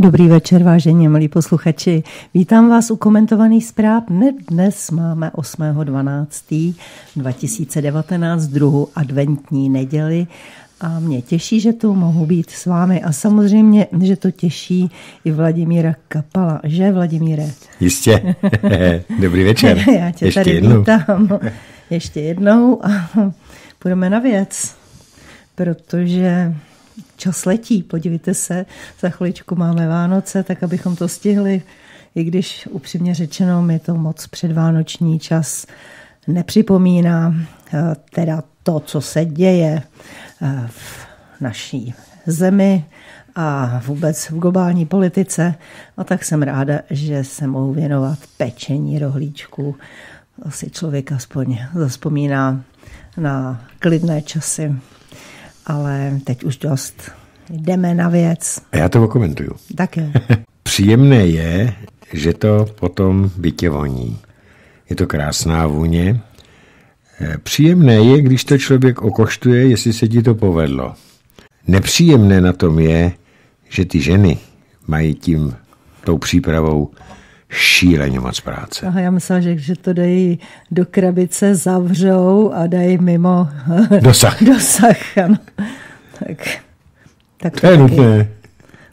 Dobrý večer, vážení milí posluchači. Vítám vás u komentovaných zpráv. Dnes máme 8.12.2019, druhou adventní neděli a mě těší, že tu mohu být s vámi a samozřejmě, že to těší i Vladimíra Kapala. Že, Vladimíre? Jistě. Dobrý večer. Já tě Ještě tady jednou. vítám. Ještě jednou a půjdeme na věc, protože čas letí. Podívejte se, za chviličku máme Vánoce, tak abychom to stihli, i když upřímně řečeno mi to moc předvánoční čas nepřipomíná eh, teda to, co se děje eh, v naší zemi a vůbec v globální politice. A tak jsem ráda, že se mohu věnovat pečení rohlíčku. Asi člověk aspoň zaspomíná na klidné časy ale teď už dost. Jdeme na věc. A já to okomentuju. Také. Příjemné je, že to potom bytě voní. Je to krásná vůně. Eh, příjemné je, když to člověk okoštuje, jestli se ti to povedlo. Nepříjemné na tom je, že ty ženy mají tím tou přípravou šíleně moc práce. Aha, já myslela, že, že to dají do krabice, zavřou a dají mimo dosah. dosah ano. Tak, tak to, to je taky, nutné.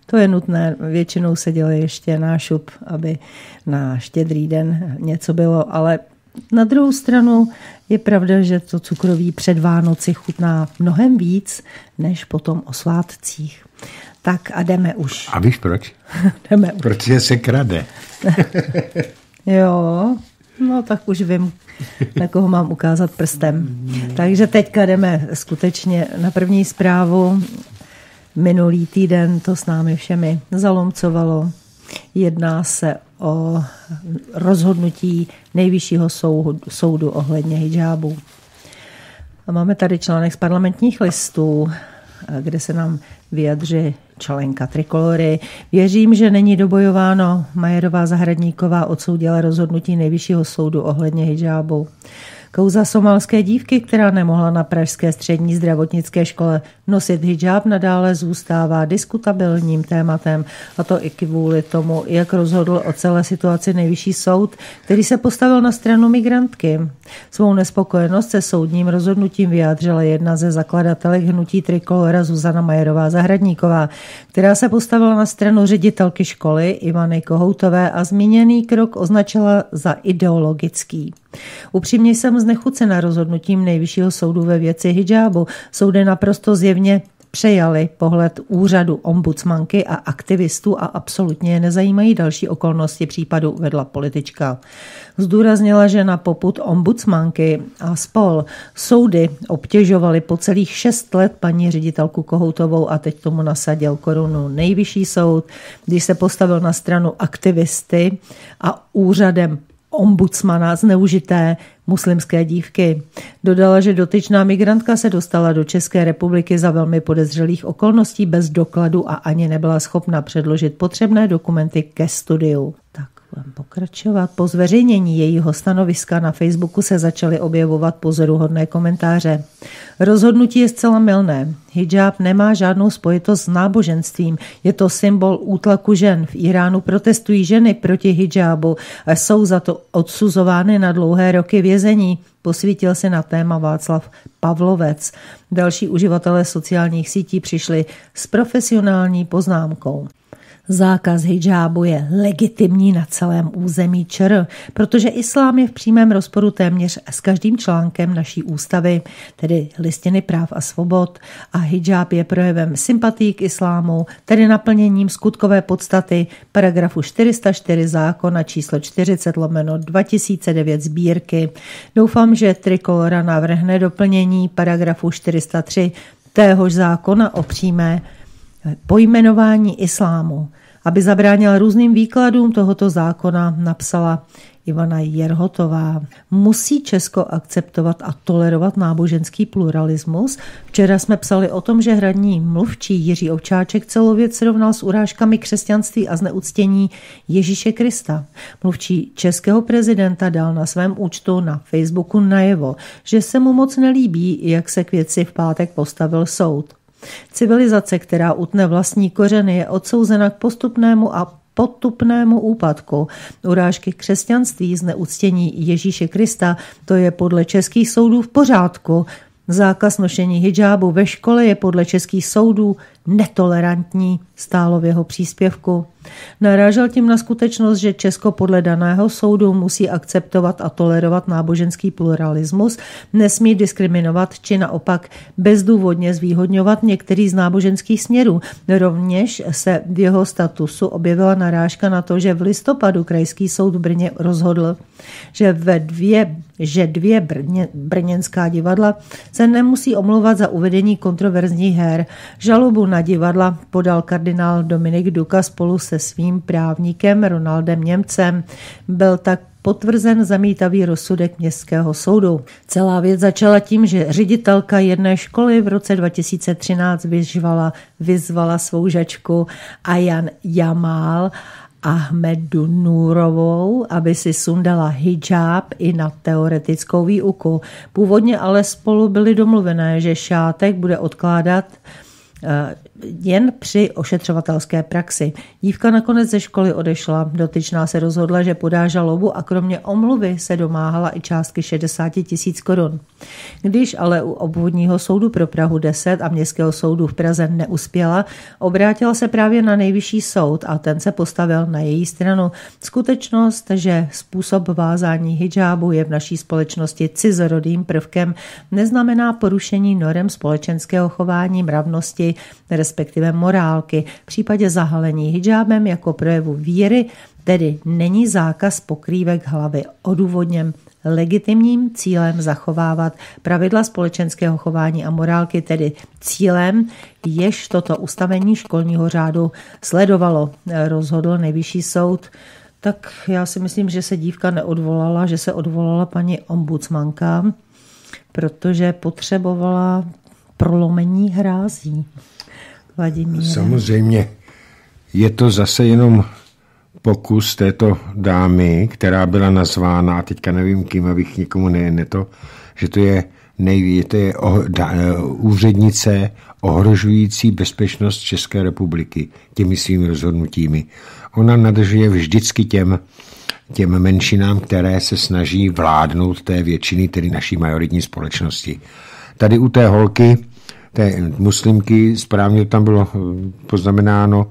To je nutné. Většinou se dělá ještě nášup, aby na štědrý den něco bylo, ale na druhou stranu je pravda, že to cukroví před Vánoci chutná mnohem víc, než potom o svátcích. Tak a jdeme už. A víš proč? jdeme už. Protože se krade. jo, no tak už vím, na koho mám ukázat prstem. Takže teďka jdeme skutečně na první zprávu. Minulý týden to s námi všemi zalomcovalo. Jedná se o rozhodnutí nejvyššího soudu, soudu ohledně hijabu. A máme tady článek z parlamentních listů, kde se nám vyjadří členka trikolory. Věřím, že není dobojováno. Majerová Zahradníková odsoudila rozhodnutí nejvyššího soudu ohledně hijabu. Kouza somalské dívky, která nemohla na Pražské střední zdravotnické škole nosit hijab, nadále zůstává diskutabilním tématem, a to i kvůli tomu, jak rozhodl o celé situaci nejvyšší soud, který se postavil na stranu migrantky. Svou nespokojenost se soudním rozhodnutím vyjádřila jedna ze zakladatelek hnutí Trikolora Zuzana Majerová Zahradníková, která se postavila na stranu ředitelky školy Ivany Kohoutové a zmíněný krok označila za ideologický. Upřímně jsem znechucena rozhodnutím nejvyššího soudu ve věci hijabu. Soudy naprosto zjevně přejali pohled úřadu ombudsmanky a aktivistů a absolutně je nezajímají další okolnosti případu, vedla politička. Zdůraznila, že na poput ombudsmanky a spol soudy obtěžovali po celých šest let paní ředitelku Kohoutovou a teď tomu nasadil korunu nejvyšší soud, když se postavil na stranu aktivisty a úřadem ombudsmana zneužité muslimské dívky. Dodala, že dotyčná migrantka se dostala do České republiky za velmi podezřelých okolností bez dokladu a ani nebyla schopna předložit potřebné dokumenty ke studiu. Budeme pokračovat. Po zveřejnění jejího stanoviska na Facebooku se začaly objevovat pozoruhodné komentáře. Rozhodnutí je zcela milné. Hijab nemá žádnou spojitost s náboženstvím. Je to symbol útlaku žen. V Iránu protestují ženy proti hijabu a jsou za to odsuzovány na dlouhé roky vězení. Posvítil se na téma Václav Pavlovec. Další uživatelé sociálních sítí přišli s profesionální poznámkou. Zákaz hijabu je legitimní na celém území ČR, protože islám je v přímém rozporu téměř s každým článkem naší ústavy, tedy listiny práv a svobod, a hijab je projevem sympatii k islámu, tedy naplněním skutkové podstaty paragrafu 404 zákona číslo 40 lomeno 2009 sbírky. Doufám, že Trikolora navrhne doplnění paragrafu 403 téhož zákona o přímé pojmenování islámu. Aby zabránila různým výkladům tohoto zákona, napsala Ivana Jerhotová. Musí Česko akceptovat a tolerovat náboženský pluralismus? Včera jsme psali o tom, že hradní mluvčí Jiří Ovčáček celou věc srovnal s urážkami křesťanství a zneuctění Ježíše Krista. Mluvčí českého prezidenta dal na svém účtu na Facebooku najevo, že se mu moc nelíbí, jak se k věci v pátek postavil soud. Civilizace, která utne vlastní kořeny, je odsouzena k postupnému a potupnému úpadku. Urážky křesťanství z neuctění Ježíše Krista, to je podle českých soudů v pořádku. Zákaz nošení hijábu ve škole je podle českých soudů netolerantní, stálo v jeho příspěvku. Narážel tím na skutečnost, že Česko podle daného soudu musí akceptovat a tolerovat náboženský pluralismus, nesmí diskriminovat či naopak bezdůvodně zvýhodňovat některý z náboženských směrů. Rovněž se v jeho statusu objevila narážka na to, že v listopadu krajský soud v Brně rozhodl, že ve dvě, že dvě brně, brněnská divadla se nemusí omlouvat za uvedení kontroverzních her. Žalobu na divadla podal kardinál Dominik Duka spolu se svým právníkem Ronaldem Němcem. Byl tak potvrzen zamítavý rozsudek městského soudu. Celá věc začala tím, že ředitelka jedné školy v roce 2013 vyzvala, vyzvala svou žačku Ayan Jamal Ahmedu Núrovou, aby si sundala hijab i na teoretickou výuku. Původně ale spolu byly domluvené, že šátek bude odkládat Eh, jen při ošetřovatelské praxi. Dívka nakonec ze školy odešla. Dotyčná se rozhodla, že podá žalobu a kromě omluvy se domáhala i částky 60 tisíc korun. Když ale u obvodního soudu pro Prahu 10 a městského soudu v Praze neuspěla, obrátila se právě na nejvyšší soud a ten se postavil na její stranu. Skutečnost, že způsob vázání hijábu je v naší společnosti cizorodým prvkem, neznamená porušení norem společenského chování, mravnosti, respektive morálky. V případě zahalení hijábem jako projevu víry tedy není zákaz pokrývek hlavy odůvodněn legitimním cílem zachovávat pravidla společenského chování a morálky, tedy cílem, jež toto ustavení školního řádu sledovalo, rozhodl nejvyšší soud. Tak já si myslím, že se dívka neodvolala, že se odvolala paní ombudsmanka, protože potřebovala prolomení hrází. Vladimíra. Samozřejmě je to zase jenom pokus této dámy, která byla nazvána, a teďka nevím kým, abych někomu ne, ne to, že to je nejví, to je oh, da, uh, úřednice ohrožující bezpečnost České republiky těmi svými rozhodnutími. Ona nadržuje vždycky těm, těm menšinám, které se snaží vládnout té většiny, tedy naší majoritní společnosti. Tady u té holky, té muslimky, správně tam bylo eh, poznamenáno,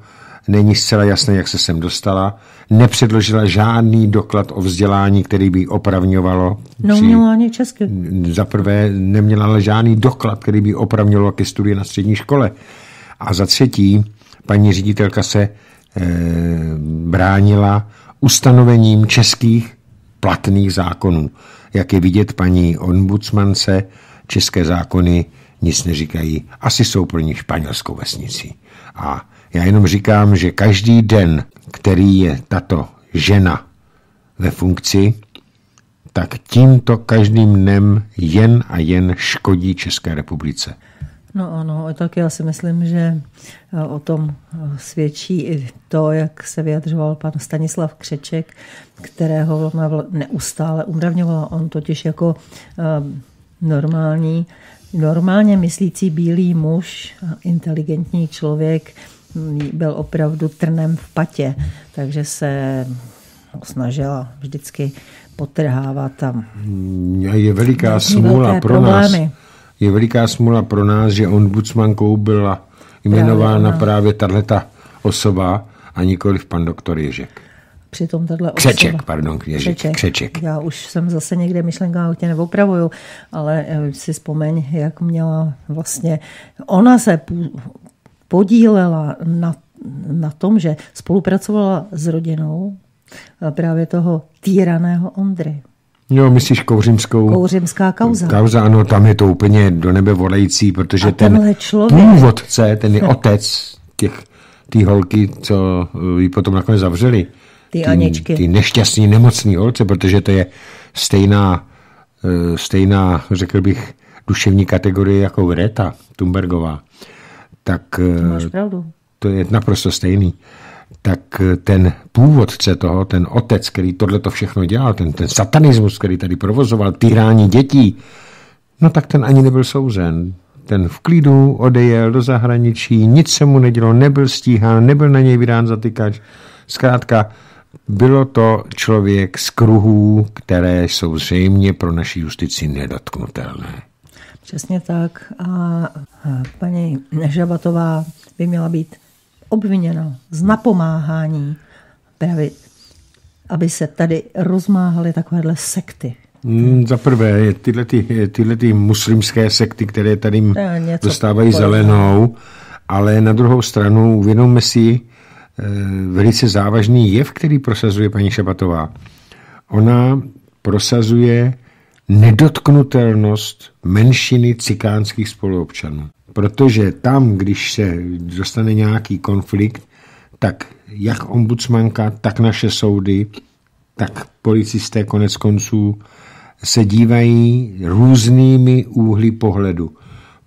není zcela jasné, jak se sem dostala, nepředložila žádný doklad o vzdělání, který by opravňovalo. No, měla ani česky. Za prvé neměla ale žádný doklad, který by opravňoval ke studii na střední škole. A za třetí, paní ředitelka se e, bránila ustanovením českých platných zákonů. Jak je vidět, paní ombudsmance české zákony nic neříkají. Asi jsou pro ní španělskou vesnici. A já jenom říkám, že každý den, který je tato žena ve funkci, tak tímto každým dnem jen a jen škodí České republice. No ano, tak já si myslím, že eh, o tom eh, svědčí i to, jak se vyjadřoval pan Stanislav Křeček, kterého neustále umravňovala. On totiž jako eh, normální, normálně myslící bílý muž, inteligentní člověk, byl opravdu trnem v patě, takže se snažila vždycky potrhávat tam. Je veliká smůla pro problémy. nás. Je veliká smůla pro nás, že ombudsmankou byla jmenována právě, právě tato osoba a nikoli pan doktor Ježek. Přitom tato Křeček, osoba, pardon, Ježek, Křeček. Křeček. Já už jsem zase někde myšlenka tě neopravuju, ale eh, si vzpomeň, jak měla vlastně, ona se podílela na, na tom, že spolupracovala s rodinou eh, právě toho týraného Ondry. Jo, myslíš Kouřimskou? Kouřimská kauza. Kauza, ano, tam je to úplně do nebe volající, protože A ten člověk... původce, ten je otec těch, ty holky, co ji potom nakonec zavřeli. Ty, ty Aničky. Ty nešťastní nemocný holce, protože to je stejná, eh, stejná, řekl bych, duševní kategorie jako Greta Thunbergová tak Máš pravdu. to je naprosto stejný. Tak ten původce toho, ten otec, který tohle to všechno dělal, ten, ten satanismus, který tady provozoval, týrání dětí, no tak ten ani nebyl souzen. ten v klidu odejel do zahraničí, nic se mu nedělo, nebyl stíhán, nebyl na něj vydán zatykač. Zkrátka, bylo to člověk z kruhů, které jsou zřejmě pro naši justici nedotknutelné. Přesně tak. A paní Žabatová by měla být obviněna z napomáhání právě, aby se tady rozmáhaly takovéhle sekty. Hmm, za prvé, tyhle, ty, tyhle ty muslimské sekty, které tady dostávají zelenou, ale na druhou stranu uvědomme si velice závažný jev, který prosazuje paní Šabatová. Ona prosazuje nedotknutelnost menšiny cikánských spoluobčanů. Protože tam, když se dostane nějaký konflikt, tak jak ombudsmanka, tak naše soudy, tak policisté konec konců se dívají různými úhly pohledu.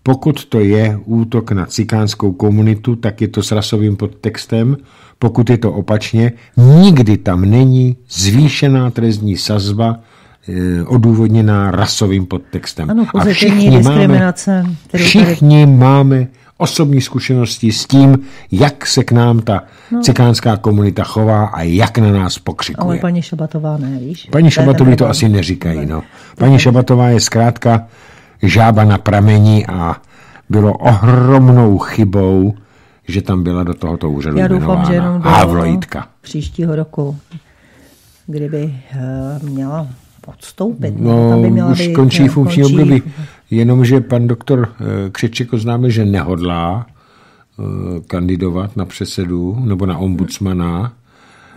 Pokud to je útok na cikánskou komunitu, tak je to s rasovým podtextem. Pokud je to opačně, nikdy tam není zvýšená trestní sazba Eh, odůvodněná rasovým podtextem. Ano, a všichni diskriminace. Máme, všichni máme osobní zkušenosti s tím, jak se k nám ta no. cikánská komunita chová a jak na nás pokřikuje. Ale paní Šabatová ne, víš? Paní Šabatová to asi neříkají. No. Paní Šabatová je zkrátka žába na pramení a bylo ohromnou chybou, že tam byla do tohoto úřadu Já doufám, že jenom do příštího roku, kdyby uh, měla odstoupit. No, aby měla už být, končí eh, funkční končí... období. Jenomže pan doktor eh, Křeček oznámil, že nehodlá eh, kandidovat na předsedu nebo na ombudsmana.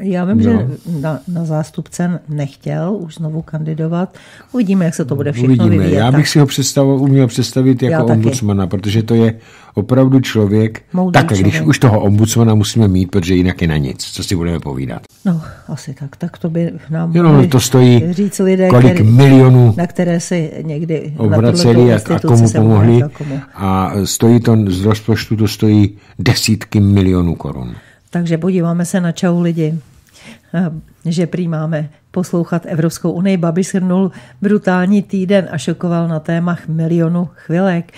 Já vím, no. že na, na zástupce nechtěl už znovu kandidovat. Uvidíme, jak se to bude všechno Uvidíme. vyvíjet. Já bych si ho představil, uměl představit jako ombudsmana, protože to je opravdu člověk. Moudrý tak, člověk. když už toho ombudsmana musíme mít, protože jinak je na nic. Co si budeme povídat? No, asi tak. Tak to by nám no, to stojí říct lidé, kolik který, milionů na které si někdy obraceli a, a komu pomohli. A, komu. a stojí to z rozpočtu, to stojí desítky milionů korun. Takže podíváme se na čau lidi, že prý máme poslouchat Evropskou unii. Babiš shrnul brutální týden a šokoval na témach milionu chvilek.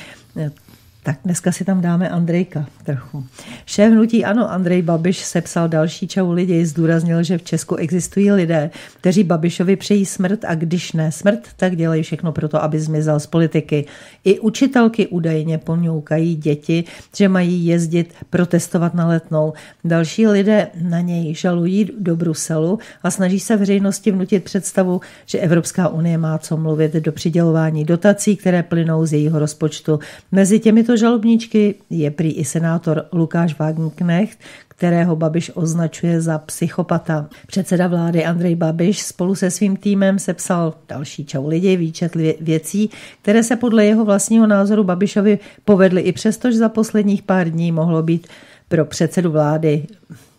Tak dneska si tam dáme Andrejka trochu. Šéf hnutí ano, Andrej Babiš sepsal další čau lidi, zdůraznil, že v Česku existují lidé, kteří Babišovi přejí smrt a když ne smrt, tak dělají všechno pro to, aby zmizel z politiky. I učitelky údajně pomňoukají děti, že mají jezdit protestovat na letnou. Další lidé na něj žalují do Bruselu a snaží se veřejnosti vnutit představu, že Evropská unie má co mluvit do přidělování dotací, které plynou z jejího rozpočtu. Mezi těmito této žalobníčky je prý i senátor Lukáš Wagenknecht, kterého Babiš označuje za psychopata. Předseda vlády Andrej Babiš spolu se svým týmem sepsal další čau lidi, výčet věcí, které se podle jeho vlastního názoru Babišovi povedly i přesto, že za posledních pár dní mohlo být pro předsedu vlády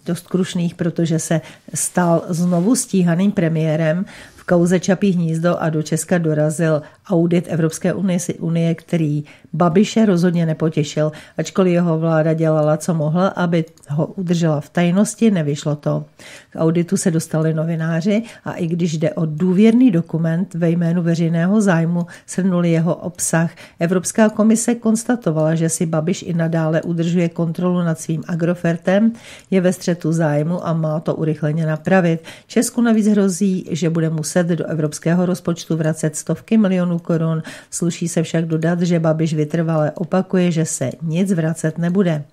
dost krušných, protože se stal znovu stíhaným premiérem v kauze Čapí hnízdo a do Česka dorazil audit Evropské unie, unie, který Babiše rozhodně nepotěšil, ačkoliv jeho vláda dělala, co mohla, aby ho udržela v tajnosti, nevyšlo to. K auditu se dostali novináři a i když jde o důvěrný dokument ve jménu veřejného zájmu, shrnuli jeho obsah. Evropská komise konstatovala, že si Babiš i nadále udržuje kontrolu nad svým agrofertem, je ve střetu zájmu a má to urychleně napravit. Česku navíc hrozí, že bude muset do evropského rozpočtu vracet stovky milionů korun. Sluší se však dodat, že Babiš vytrvale opakuje, že se nic vracet nebude.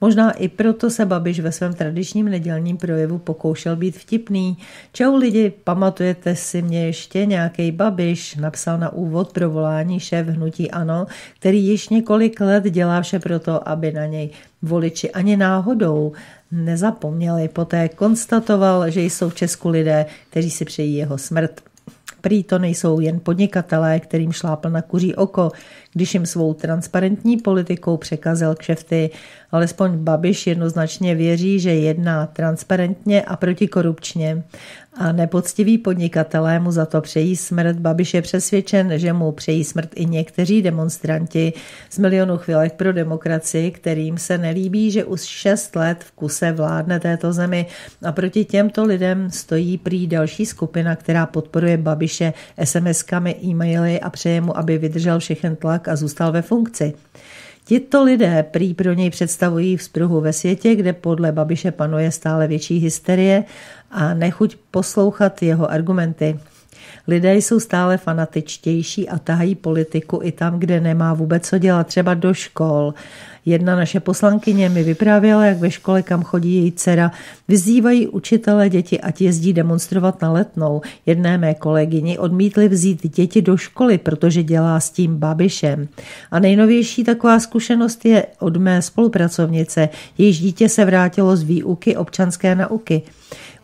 Možná i proto se Babiš ve svém tradičním nedělním projevu pokoušel být vtipný. Čau lidi, pamatujete si mě ještě nějaký Babiš, napsal na úvod pro volání šéf hnutí Ano, který již několik let dělá vše proto, aby na něj voliči ani náhodou nezapomněli. Poté konstatoval, že jsou v Česku lidé, kteří si přejí jeho smrt. Prý to nejsou jen podnikatelé, kterým šlápl na kuří oko, když jim svou transparentní politikou překazil kšefty. Alespoň Babiš jednoznačně věří, že jedná transparentně a protikorupčně a nepoctiví podnikatelé mu za to přejí smrt. Babiš je přesvědčen, že mu přejí smrt i někteří demonstranti z milionu chvilek pro demokracii, kterým se nelíbí, že už šest let v kuse vládne této zemi a proti těmto lidem stojí prý další skupina, která podporuje Babiše SMS-kami, e-maily a přeje mu, aby vydržel všechen tlak a zůstal ve funkci. Tito lidé prý pro něj představují vzpruhu ve světě, kde podle Babiše panuje stále větší hysterie a nechuť poslouchat jeho argumenty. Lidé jsou stále fanatičtější a tahají politiku i tam, kde nemá vůbec co dělat, třeba do škol. Jedna naše poslankyně mi vyprávěla, jak ve škole, kam chodí její dcera, vyzývají učitele děti, ať jezdí demonstrovat na letnou. Jedné mé kolegyni odmítli vzít děti do školy, protože dělá s tím babišem. A nejnovější taková zkušenost je od mé spolupracovnice. Jejíž dítě se vrátilo z výuky občanské nauky.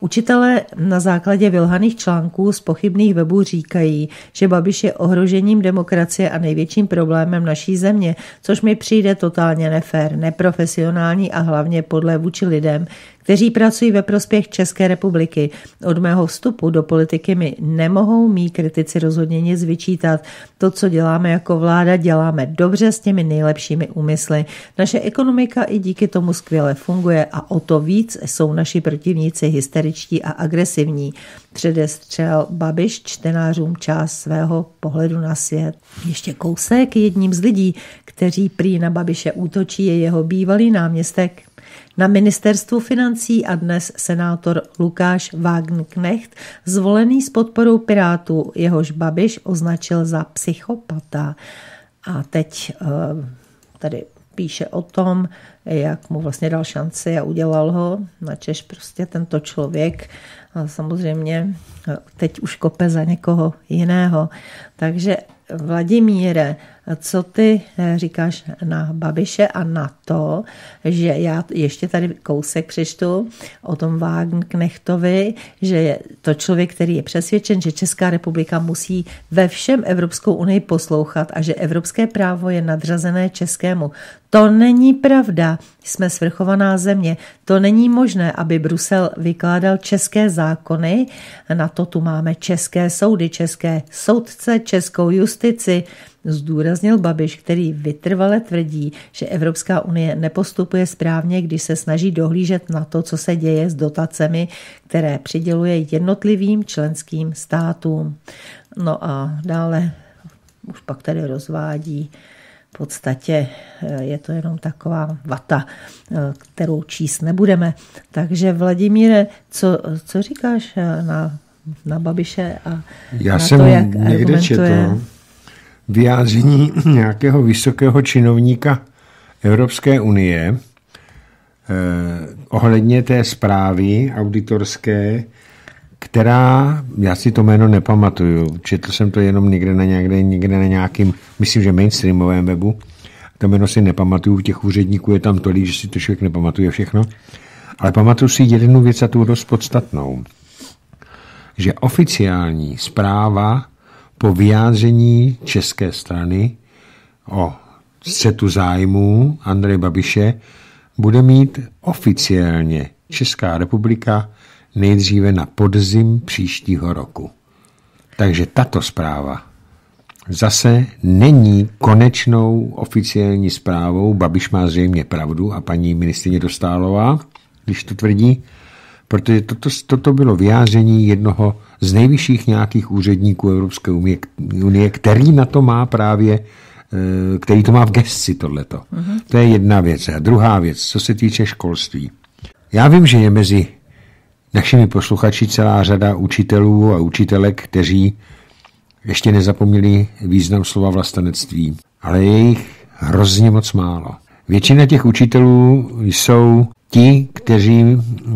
Učitelé na základě vylhaných článků z pochybných webů říkají, že Babiš je ohrožením demokracie a největším problémem naší země, což mi přijde totálně nefér, neprofesionální a hlavně podle vůči lidem, kteří pracují ve prospěch České republiky. Od mého vstupu do politiky mi nemohou mý kritici rozhodně nic vyčítat. To, co děláme jako vláda, děláme dobře s těmi nejlepšími úmysly. Naše ekonomika i díky tomu skvěle funguje a o to víc jsou naši protivníci hysteričtí a agresivní. Předestřel Babiš čtenářům část svého pohledu na svět. Ještě kousek jedním z lidí, kteří prý na Babiše útočí, je jeho bývalý náměstek na ministerstvu financí a dnes senátor Lukáš Wagenknecht, zvolený s podporou Pirátů, jehož Babiš označil za psychopata. A teď eh, tady píše o tom, jak mu vlastně dal šanci a udělal ho, načež prostě tento člověk a samozřejmě eh, teď už kope za někoho jiného. Takže Vladimíre, co ty eh, říkáš na Babiše a na to, že já ještě tady kousek přečtu o tom Wagenknechtovi, že je to člověk, který je přesvědčen, že Česká republika musí ve všem Evropskou unii poslouchat a že evropské právo je nadřazené českému. To není pravda. Jsme svrchovaná země. To není možné, aby Brusel vykládal české zákony. Na to tu máme české soudy, české soudce, českou justici. Zdůraznil Babiš, který vytrvale tvrdí, že Evropská unie nepostupuje správně, když se snaží dohlížet na to, co se děje s dotacemi, které přiděluje jednotlivým členským státům. No a dále už pak tady rozvádí v podstatě eh, je to jenom taková vata, eh, kterou číst nebudeme. Takže Vladimíre, co, co říkáš eh, na, na Babiše a Já na jsem to, jak někde četl vyjádření nějakého vysokého činovníka Evropské unie eh, ohledně té zprávy auditorské, která, já si to jméno nepamatuju, četl jsem to jenom někde na, někde, někde na nějakým, myslím, že mainstreamovém webu, to jméno si nepamatuju, těch úředníků je tam tolik, že si to člověk nepamatuje všechno, ale pamatuju si jednu věc a tu dost podstatnou, že oficiální zpráva po vyjádření české strany o střetu zájmů Andreje Babiše bude mít oficiálně Česká republika nejdříve na podzim příštího roku. Takže tato zpráva zase není konečnou oficiální zprávou. Babiš má zřejmě pravdu a paní ministrině Dostálová, když to tvrdí, protože toto, toto bylo vyjádření jednoho z nejvyšších nějakých úředníků Evropské unie, který na to má právě eh, který to má v gesci tohleto. Uh-huh. To je jedna věc. A druhá věc, co se týče školství. Já vím, že je mezi našimi posluchači celá řada učitelů a učitelek, kteří ještě nezapomněli význam slova vlastenectví, ale je jich hrozně moc málo. Většina těch učitelů jsou ti, kteří,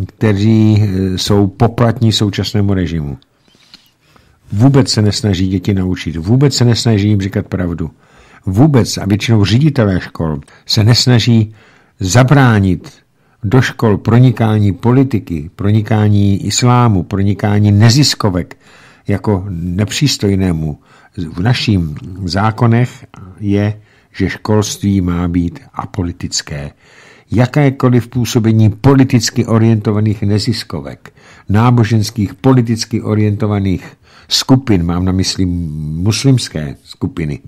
kteří eh, jsou poplatní současnému režimu. Vůbec se nesnaží děti naučit, vůbec se nesnaží jim říkat pravdu. Vůbec a většinou ředitelé škol se nesnaží zabránit do škol pronikání politiky, pronikání islámu, pronikání neziskovek jako nepřístojnému. V naším zákonech je, že školství má být apolitické. Jakékoliv působení politicky orientovaných neziskovek, náboženských politicky orientovaných skupin, mám na mysli muslimské skupiny,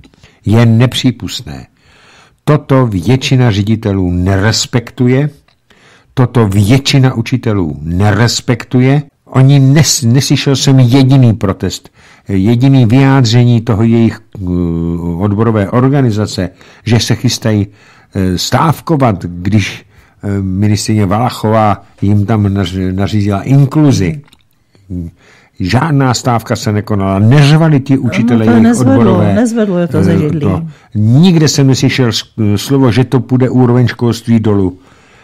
je nepřípustné. Toto většina ředitelů nerespektuje, toto většina učitelů nerespektuje. Oni nes, neslyšel jsem jediný protest, jediný vyjádření toho jejich uh, odborové organizace, že se chystají uh, stávkovat, když uh, ministrině Valachová jim tam nařídila inkluzi. Žádná stávka se nekonala, neřvali ti učitele no, to jejich nezvedlo, odborové. Nezvedlo je to ze židlí. To. Nikde jsem neslyšel slovo, že to půjde úroveň školství dolů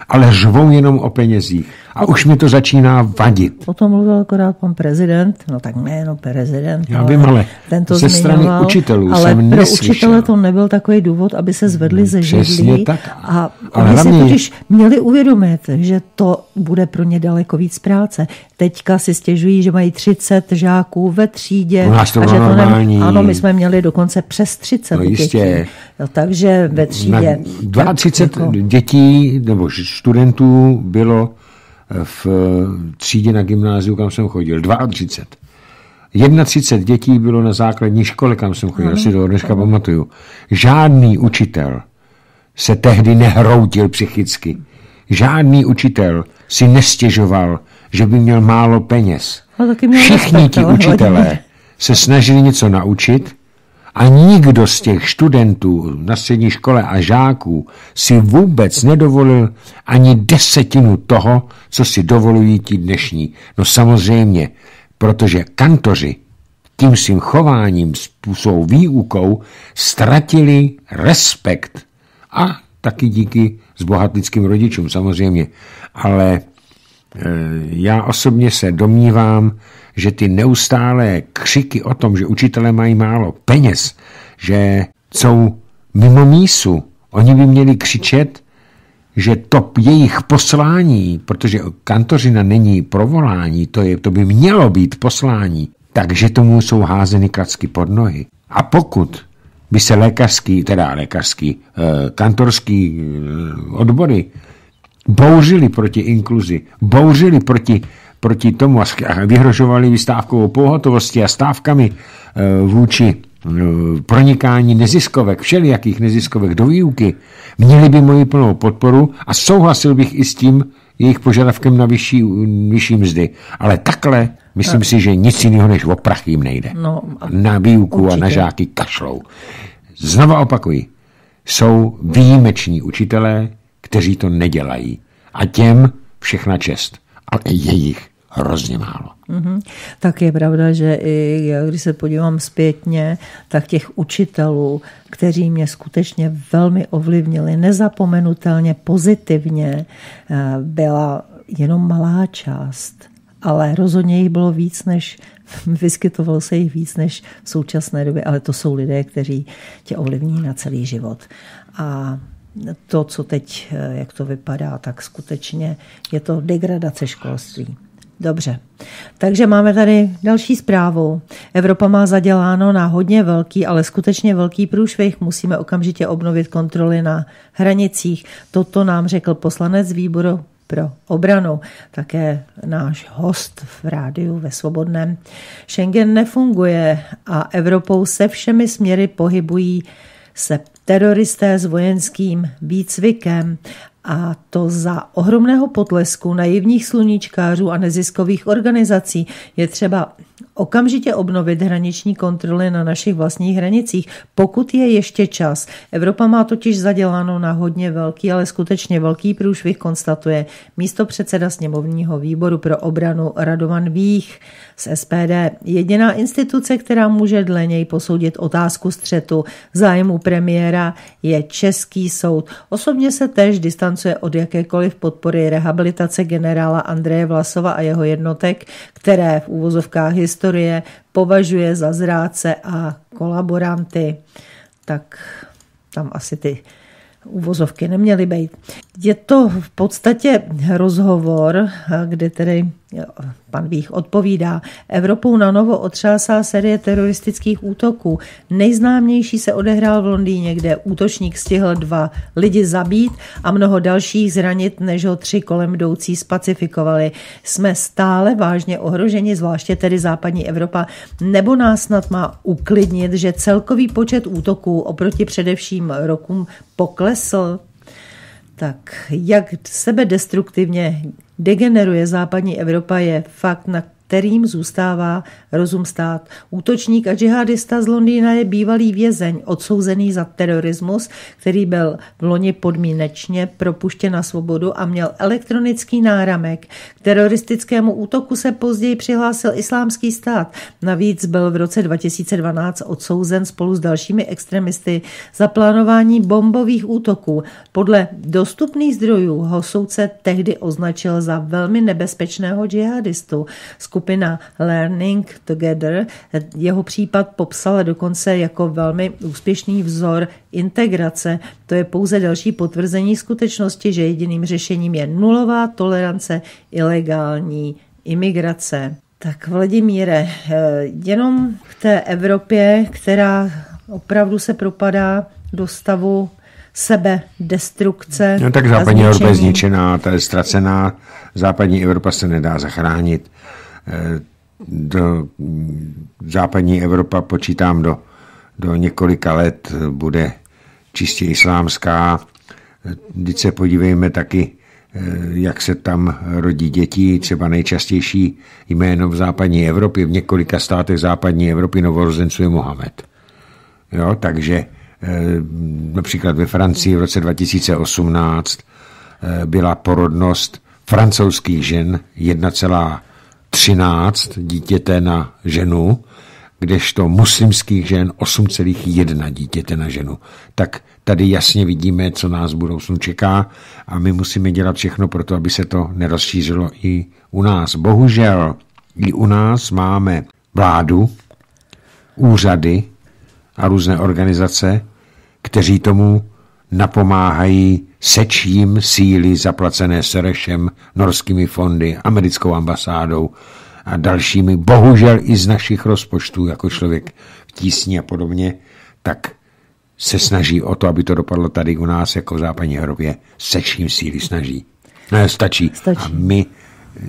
ale řvou jenom o penězích. A už mi to začíná vadit. O tom mluvil akorát pan prezident, no tak no prezident. Já vím, ale ten to ze strany učitelů ale jsem pro neslyšel. učitele to nebyl takový důvod, aby se zvedli ze židlí. tak. A ale oni hlavně... si totiž měli uvědomit, že to bude pro ně daleko víc práce. Teďka si stěžují, že mají 30 žáků ve třídě. U nás to a že to ne... Ano, my jsme měli dokonce přes 30 no, jistě. dětí. No, takže ve třídě. Na 32 jako... dětí nebo studentů bylo v třídě na gymnáziu, kam jsem chodil. 32. 31 dětí bylo na základní škole, kam jsem chodil, si to dneska pamatuju. Žádný učitel se tehdy nehroutil psychicky. Žádný učitel si nestěžoval, že by měl málo peněz. Všichni ti učitelé se snažili něco naučit a nikdo z těch studentů na střední škole a žáků si vůbec nedovolil ani desetinu toho, co si dovolují ti dnešní. No samozřejmě, protože kantoři tím svým chováním, svou výukou ztratili respekt a taky díky zbohatlickým rodičům samozřejmě. Ale e, já osobně se domnívám, že ty neustálé křiky o tom, že učitelé mají málo peněz, že jsou mimo mísu, oni by měli křičet, že to jejich poslání, protože kantořina není provolání, to, je, to by mělo být poslání, takže tomu jsou házeny klacky pod nohy. A pokud by se lékařský, teda lékařský, eh, kantorský eh, odbory bouřili proti inkluzi, bouřili proti proti tomu a vyhrožovali vystávkovou pohotovosti a stávkami eh, vůči eh, pronikání neziskovek, všelijakých neziskovek do výuky, měli by moji plnou podporu a souhlasil bych i s tím jejich požadavkem na vyšší, vyšší mzdy. Ale takhle myslím a... si, že nic jiného než o prach jim nejde. No, na výuku určitě. a na žáky kašlou. Znova opakuji, jsou výjimeční učitelé, kteří to nedělají. A těm všechna čest. Ale jejich hrozně málo. Mm-hmm. Tak je pravda, že i já, když se podívám zpětně, tak těch učitelů, kteří mě skutečně velmi ovlivnili, nezapomenutelně pozitivně, eh, byla jenom malá část. Ale rozhodně jich bylo víc, než vyskytovalo se jich víc než v současné době, ale to jsou lidé, kteří tě ovlivní na celý život. A to, co teď, eh, jak to vypadá, tak skutečně je to degradace školství. Dobře. Takže máme tady další zprávu. Evropa má zaděláno na hodně velký, ale skutečně velký průšvih. Musíme okamžitě obnovit kontroly na hranicích. Toto nám řekl poslanec výboru pro obranu, také náš host v rádiu ve Svobodném. Schengen nefunguje a Evropou se všemi směry pohybují se teroristé s vojenským výcvikem a to za ohromného potlesku naivních sluníčkářů a neziskových organizací je třeba okamžitě obnovit hraniční kontroly na našich vlastních hranicích, pokud je ještě čas. Evropa má totiž zaděláno na hodně velký, ale skutečně velký průšvih, konstatuje místo předseda sněmovního výboru pro obranu Radovan Vích z SPD. Jediná instituce, která může dle něj posoudit otázku střetu zájmu premiéra, je Český soud. Osobně se též distancuje od jakékoliv podpory rehabilitace generála Andreje Vlasova a jeho jednotek, které v úvozovkách historie považuje za zráce a kolaboranty. Tak tam asi ty úvozovky neměly být. Je to v podstatě rozhovor, kde tedy Pan Vích odpovídá, Evropou na novo otřásá série teroristických útoků. Nejznámější se odehrál v Londýně, kde útočník stihl dva lidi zabít a mnoho dalších zranit, než ho tři kolem jdoucí spacifikovali. Jsme stále vážně ohroženi, zvláště tedy západní Evropa, nebo nás snad má uklidnit, že celkový počet útoků oproti především rokům poklesl? Tak jak sebe destruktivně degeneruje západní Evropa, je fakt, na kterým zůstává rozum stát. Útočník a džihadista z Londýna je bývalý vězeň, odsouzený za terorismus, který byl v loni podmínečně propuštěn na svobodu a měl elektronický náramek. K teroristickému útoku se později přihlásil islámský stát. Navíc byl v roce 2012 odsouzen spolu s dalšími extremisty za plánování bombových útoků. Podle dostupných zdrojů ho soudce tehdy označil za velmi nebezpečného džihadistu. Skupina Learning Together jeho případ popsala dokonce jako velmi úspěšný vzor integrace. To je pouze další potvrzení skutečnosti, že jediným řešením je nulová tolerance ilegální imigrace. Tak Vladimíre, jenom v té Evropě, která opravdu se propadá do stavu sebe destrukce. No tak západní Evropa je zničená, ta je ztracená. Západní Evropa se nedá zachránit do západní Evropa počítám do, do několika let bude čistě islámská. Teď se podívejme taky, jak se tam rodí děti, třeba nejčastější jméno v západní Evropě, v několika státech západní Evropy novorozenců je Mohamed. Jo, takže například ve Francii v roce 2018 byla porodnost francouzských žen 13 dítěte na ženu, kdežto muslimských žen 8,1 dítěte na ženu. Tak tady jasně vidíme, co nás v budoucnu čeká a my musíme dělat všechno pro to, aby se to nerozšířilo i u nás. Bohužel i u nás máme vládu, úřady a různé organizace, kteří tomu napomáhají sečím síly zaplacené Serešem, norskými fondy, americkou ambasádou a dalšími, bohužel i z našich rozpočtů, jako člověk v tísni a podobně, tak se snaží o to, aby to dopadlo tady u nás, jako v západní Evropě, sečím síly snaží. Ne, stačí. stačí. A my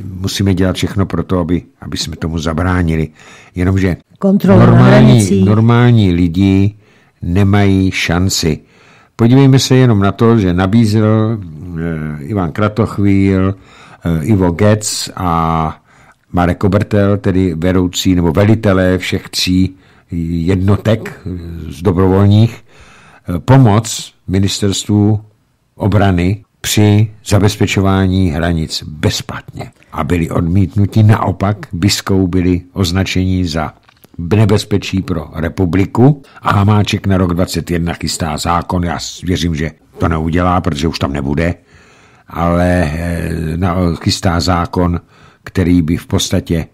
musíme dělat všechno pro to, aby, aby jsme tomu zabránili. Jenomže normální, normální lidi nemají šanci Podívejme se jenom na to, že nabízel eh, Ivan Kratochvíl, eh, Ivo Getz a Marek Obertel, tedy vedoucí nebo velitelé všech tří jednotek z dobrovolních, eh, pomoc ministerstvu obrany při zabezpečování hranic bezplatně. A byli odmítnuti naopak, biskou byli označeni za nebezpečí pro republiku. A Hamáček na rok 21 chystá zákon, já věřím, že to neudělá, protože už tam nebude, ale eh, chystá zákon, který by v podstatě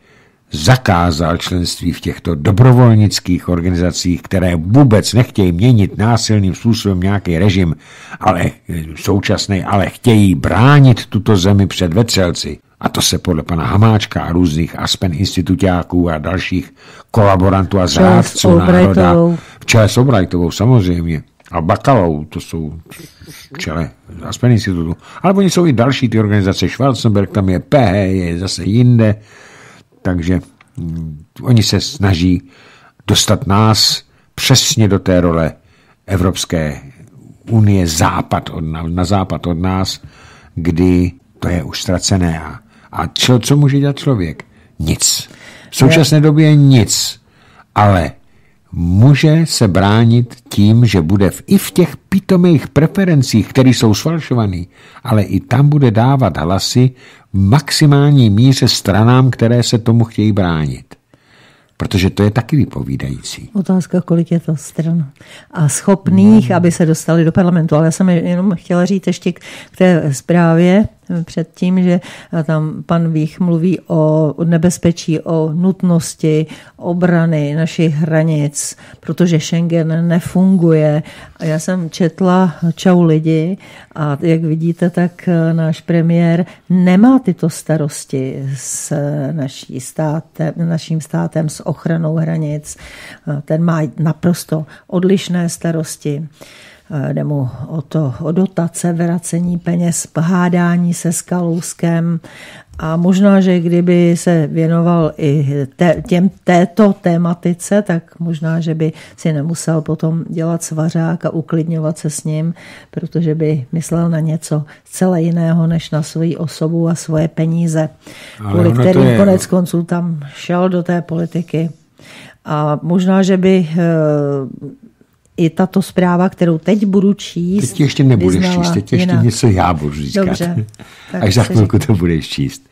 zakázal členství v těchto dobrovolnických organizacích, které vůbec nechtějí měnit násilným způsobem nějaký režim, ale eh, současný, ale chtějí bránit tuto zemi před vetřelci. A to se podle pana Hamáčka a různých Aspen institutáků a dalších kolaborantů a zrádců národa, v čele s Obrajtovou samozřejmě, a Bakalou, to jsou v čele Aspen institutu. Ale oni jsou i další ty organizace, Schwarzenberg tam je, PH je zase jinde, takže hm, oni se snaží dostat nás přesně do té role Evropské unie západ od, na, na západ od nás, kdy to je už ztracené a a čo, co může dělat člověk? Nic. V současné době nic. Ale může se bránit tím, že bude v, i v těch pitomých preferencích, které jsou sfalšované, ale i tam bude dávat hlasy v maximální míře stranám, které se tomu chtějí bránit. Protože to je taky vypovídající. Otázka, kolik je to stran a schopných, no. aby se dostali do parlamentu. Ale já jsem jenom chtěla říct ještě k té zprávě předtím, že tam pan Vích mluví o nebezpečí, o nutnosti obrany našich hranic, protože Schengen nefunguje. A já jsem četla Čau lidi a jak vidíte, tak náš premiér nemá tyto starosti s naší státem, naším státem, s ochranou hranic. Ten má naprosto odlišné starosti. Jde mu o to, o dotace, vracení peněz, hádání se s Kalouskem a možná, že kdyby se věnoval i té, těm, této tématice, tak možná, že by si nemusel potom dělat svařák a uklidňovat se s ním, protože by myslel na něco zcela jiného, než na svoji osobu a svoje peníze, Ale kvůli kterým je... konec konců tam šel do té politiky. A možná, že by eh, i tato zpráva, kterou teď budu číst. Teď ještě nebudeš číst, teď ještě jinak. něco já budu říkat. Dobře, Až za chvilku to budeš číst.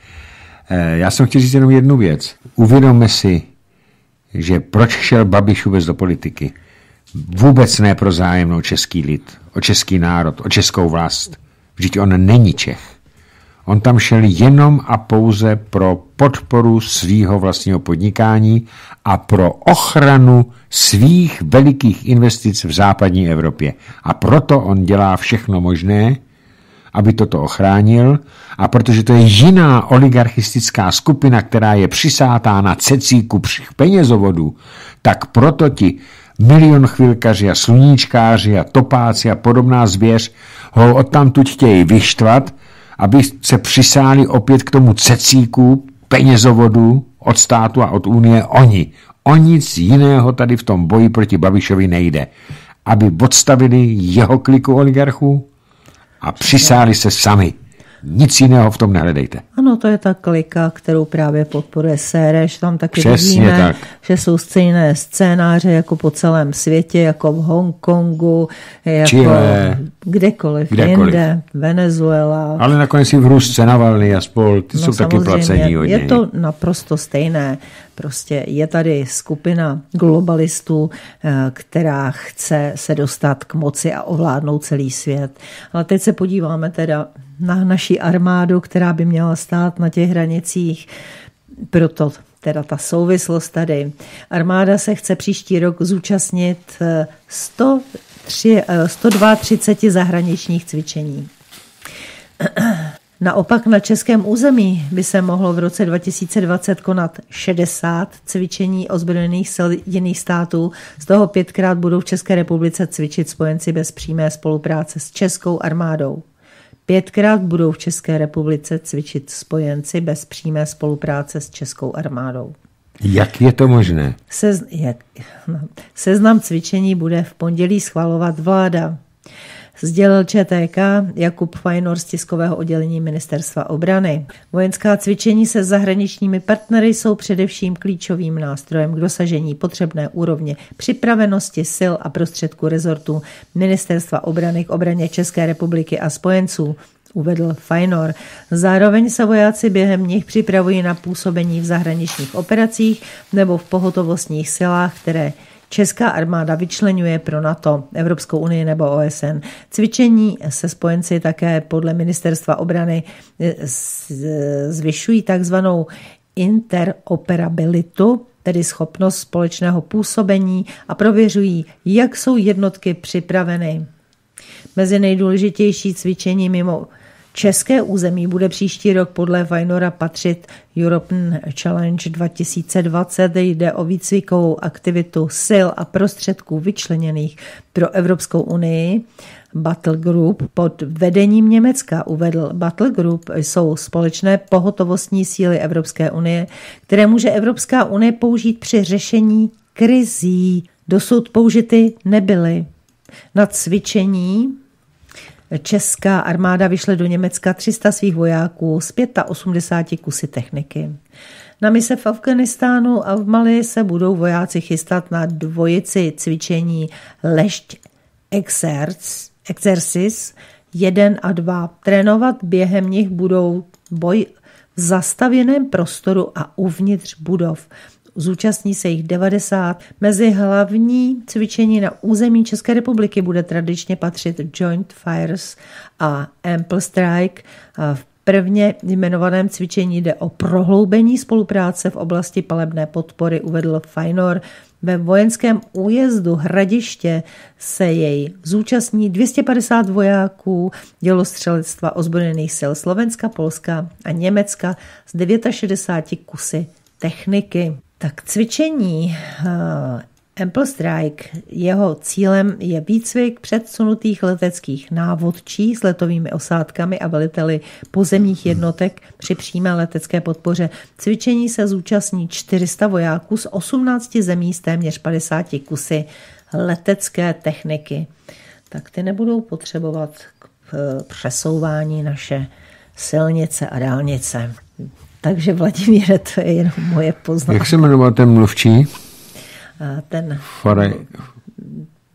Eh, já jsem chtěl říct jenom jednu věc. Uvědomme si, že proč šel Babiš vůbec do politiky. Vůbec ne pro zájem o český lid, o český národ, o českou vlast. Vždyť on není Čech. On tam šel jenom a pouze pro podporu svýho vlastního podnikání a pro ochranu svých velikých investic v západní Evropě. A proto on dělá všechno možné, aby toto ochránil a protože to je jiná oligarchistická skupina, která je přisátá na cecíku penězovodů, tak proto ti milion chvilkaři a sluníčkáři a topáci a podobná zvěř ho odtamtud chtějí vyštvat, aby se přisáli opět k tomu cecíku penězovodu od státu a od Unie oni. O nic jiného tady v tom boji proti Babišovi nejde. Aby odstavili jeho kliku oligarchů a přisáli se sami. Nic jiného v tom nehledejte. Ano, to je ta klika, kterou právě podporuje Sereš. Tam taky Přesně vidíme, tak. že jsou stejné scénáře jako po celém světě, jako v Hongkongu, jako Chile, kdekoliv, kdekoliv, jinde, Venezuela. Ale nakonec i v Rusce, Navalny a spol, ty no, jsou taky placení od Je to naprosto stejné. Prostě je tady skupina globalistů, eh, která chce se dostat k moci a ovládnout celý svět. Ale teď se podíváme teda na naší armádu, která by měla stát na těch hranicích. Proto teda ta souvislost tady. Armáda se chce příští rok zúčastnit 103, eh, 132 eh, zahraničních cvičení. Naopak na českém území by se mohlo v roce 2020 konat 60 cvičení ozbrojených sil jiných států. Z toho pětkrát budou v České republice cvičit spojenci bez přímé spolupráce s českou armádou. Pětkrát budou v České republice cvičit spojenci bez přímé spolupráce s českou armádou. Jak je to možné? Sez, jak, no, seznam cvičení bude v pondělí schvalovat vláda. Sdělil ČTK Jakub Fajnor z tiskového oddělení Ministerstva obrany. Vojenská cvičení se zahraničními partnery jsou především klíčovým nástrojem k dosažení potřebné úrovně připravenosti sil a prostředků rezortu Ministerstva obrany k obraně České republiky a spojenců uvedl Fajnor. Zároveň se vojáci během nich připravují na působení v zahraničních operacích nebo v pohotovostních silách, které Česká armáda vyčlenuje pro NATO, Evropskou unii nebo OSN. Cvičení se spojenci také podle ministerstva obrany eh, zvyšují takzvanou interoperabilitu, tedy schopnost společného působení a prověřují, jak jsou jednotky připraveny. Mezi nejdůležitější cvičení mimo České území bude příští rok podle Vajnora patřit European Challenge 2020. Jde o výcvikovou aktivitu sil a prostředků vyčleněných pro Evropskou unii. Battle Group pod vedením Německa uvedl. Battle Group jsou společné pohotovostní síly Evropské unie, které může Evropská unie použít při řešení krizí. Dosud použity nebyly. Na cvičení Česká armáda vyšle do Německa 300 svých vojáků z 85 kusy techniky. Na mise v Afganistánu a v Mali se budou vojáci chystat na dvojici cvičení Lešť Exercis 1 a 2. Trénovat během nich budou boj v zastavěném prostoru a uvnitř budov. Zúčastní se jich 90. Mezi hlavní cvičení na území České republiky bude tradičně patřit Joint Fires a Ample Strike. V prvně jmenovaném cvičení jde o prohloubení spolupráce v oblasti palebné podpory, uvedl Fajnor. Ve vojenském újezdu Hradiště se jej zúčastní 250 vojáků dělostřelectva ozbrojených sil Slovenska, Polska a Německa z 69 kusy techniky. Tak cvičení Ample Strike. Jeho cílem je výcvik předsunutých leteckých návodčí s letovými osádkami a veliteli pozemních jednotek při přímé letecké podpoře. Cvičení se zúčastní 400 vojáků z 18 zemí z téměř 50 kusy letecké techniky. Tak ty nebudou potřebovat k eh, přesouvání naše silnice a dálnice. Takže Vladimíre, to je jenom moje poznámka. Jak se jmenoval ten mluvčí? ten... Fore...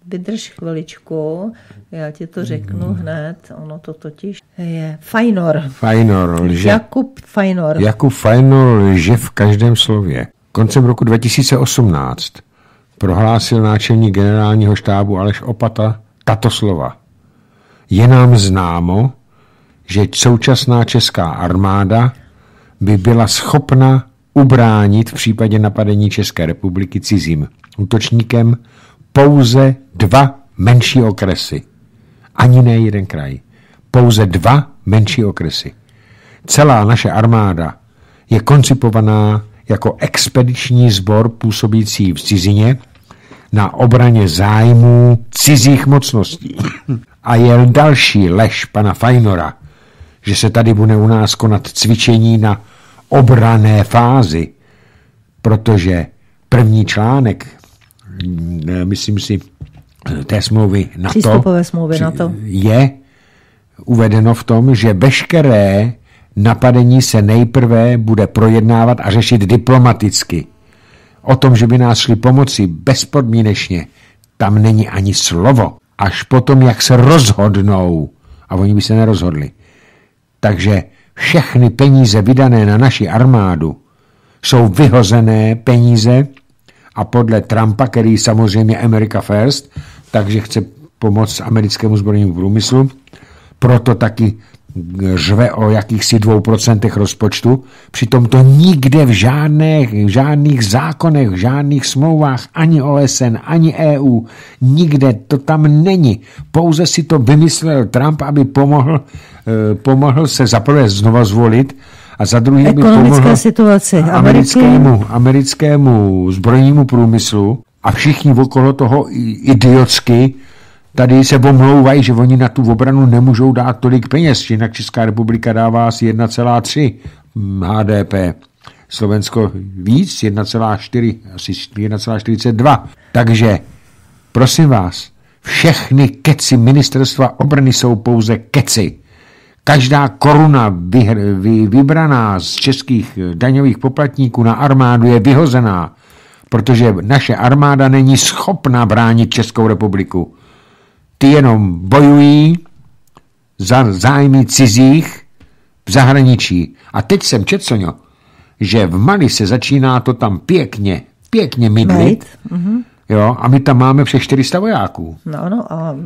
Vydrž chviličku, já ti to řeknu hmm. hned, ono to totiž je Fajnor. Fajnor lže. Jakub Fajnor. Jakub Fajnor lže v každém slově. Koncem roku 2018 prohlásil náčelník generálního štábu Aleš Opata tato slova. Je nám známo, že současná česká armáda by byla schopna ubránit v případě napadení České republiky cizím útočníkem pouze dva menší okresy. Ani ne jeden kraj. Pouze dva menší okresy. Celá naše armáda je koncipovaná jako expediční sbor působící v cizině na obraně zájmů cizích mocností. A je další lež pana Fajnora, že se tady bude u nás konat cvičení na obrané fázi, protože první článek, myslím si, té smlouvy na to, smlouvy to je uvedeno v tom, že veškeré napadení se nejprve bude projednávat a řešit diplomaticky. O tom, že by nás šli pomoci bezpodmínečně, tam není ani slovo. Až potom, jak se rozhodnou, a oni by se nerozhodli. Takže všechny peníze vydané na naši armádu jsou vyhozené peníze a podle Trumpa, který samozřejmě America First, takže chce pomoct americkému zbrojnímu průmyslu, proto taky řve o jakýchsi dvou procentech rozpočtu, přitom to nikde v žádných, v žádných zákonech, v žádných smlouvách, ani OSN, ani EU, nikde to tam není. Pouze si to vymyslel Trump, aby pomohl, eh, pomohl se zaprvé znova zvolit a za druhý by pomohl situaci americkému, americkému zbrojnímu průmyslu. A všichni okolo toho idiotsky Tady se omlouvají, že oni na tu obranu nemůžou dát tolik peněz, jinak Česká republika dává asi 1,3 HDP. Slovensko víc, 1,4, asi 1,42. Takže, prosím vás, všechny keci ministerstva obrany jsou pouze keci. Každá koruna vy, vy, vybraná z českých daňových poplatníků na armádu je vyhozená, protože naše armáda není schopna bránit Českou republiku ty jenom bojují za zájmy cizích v zahraničí. A teď jsem četl, že v Mali se začíná to tam pěkně, pěkně mydlit. Mm-hmm. Jo, a my tam máme všech 400 vojáků. No, no, a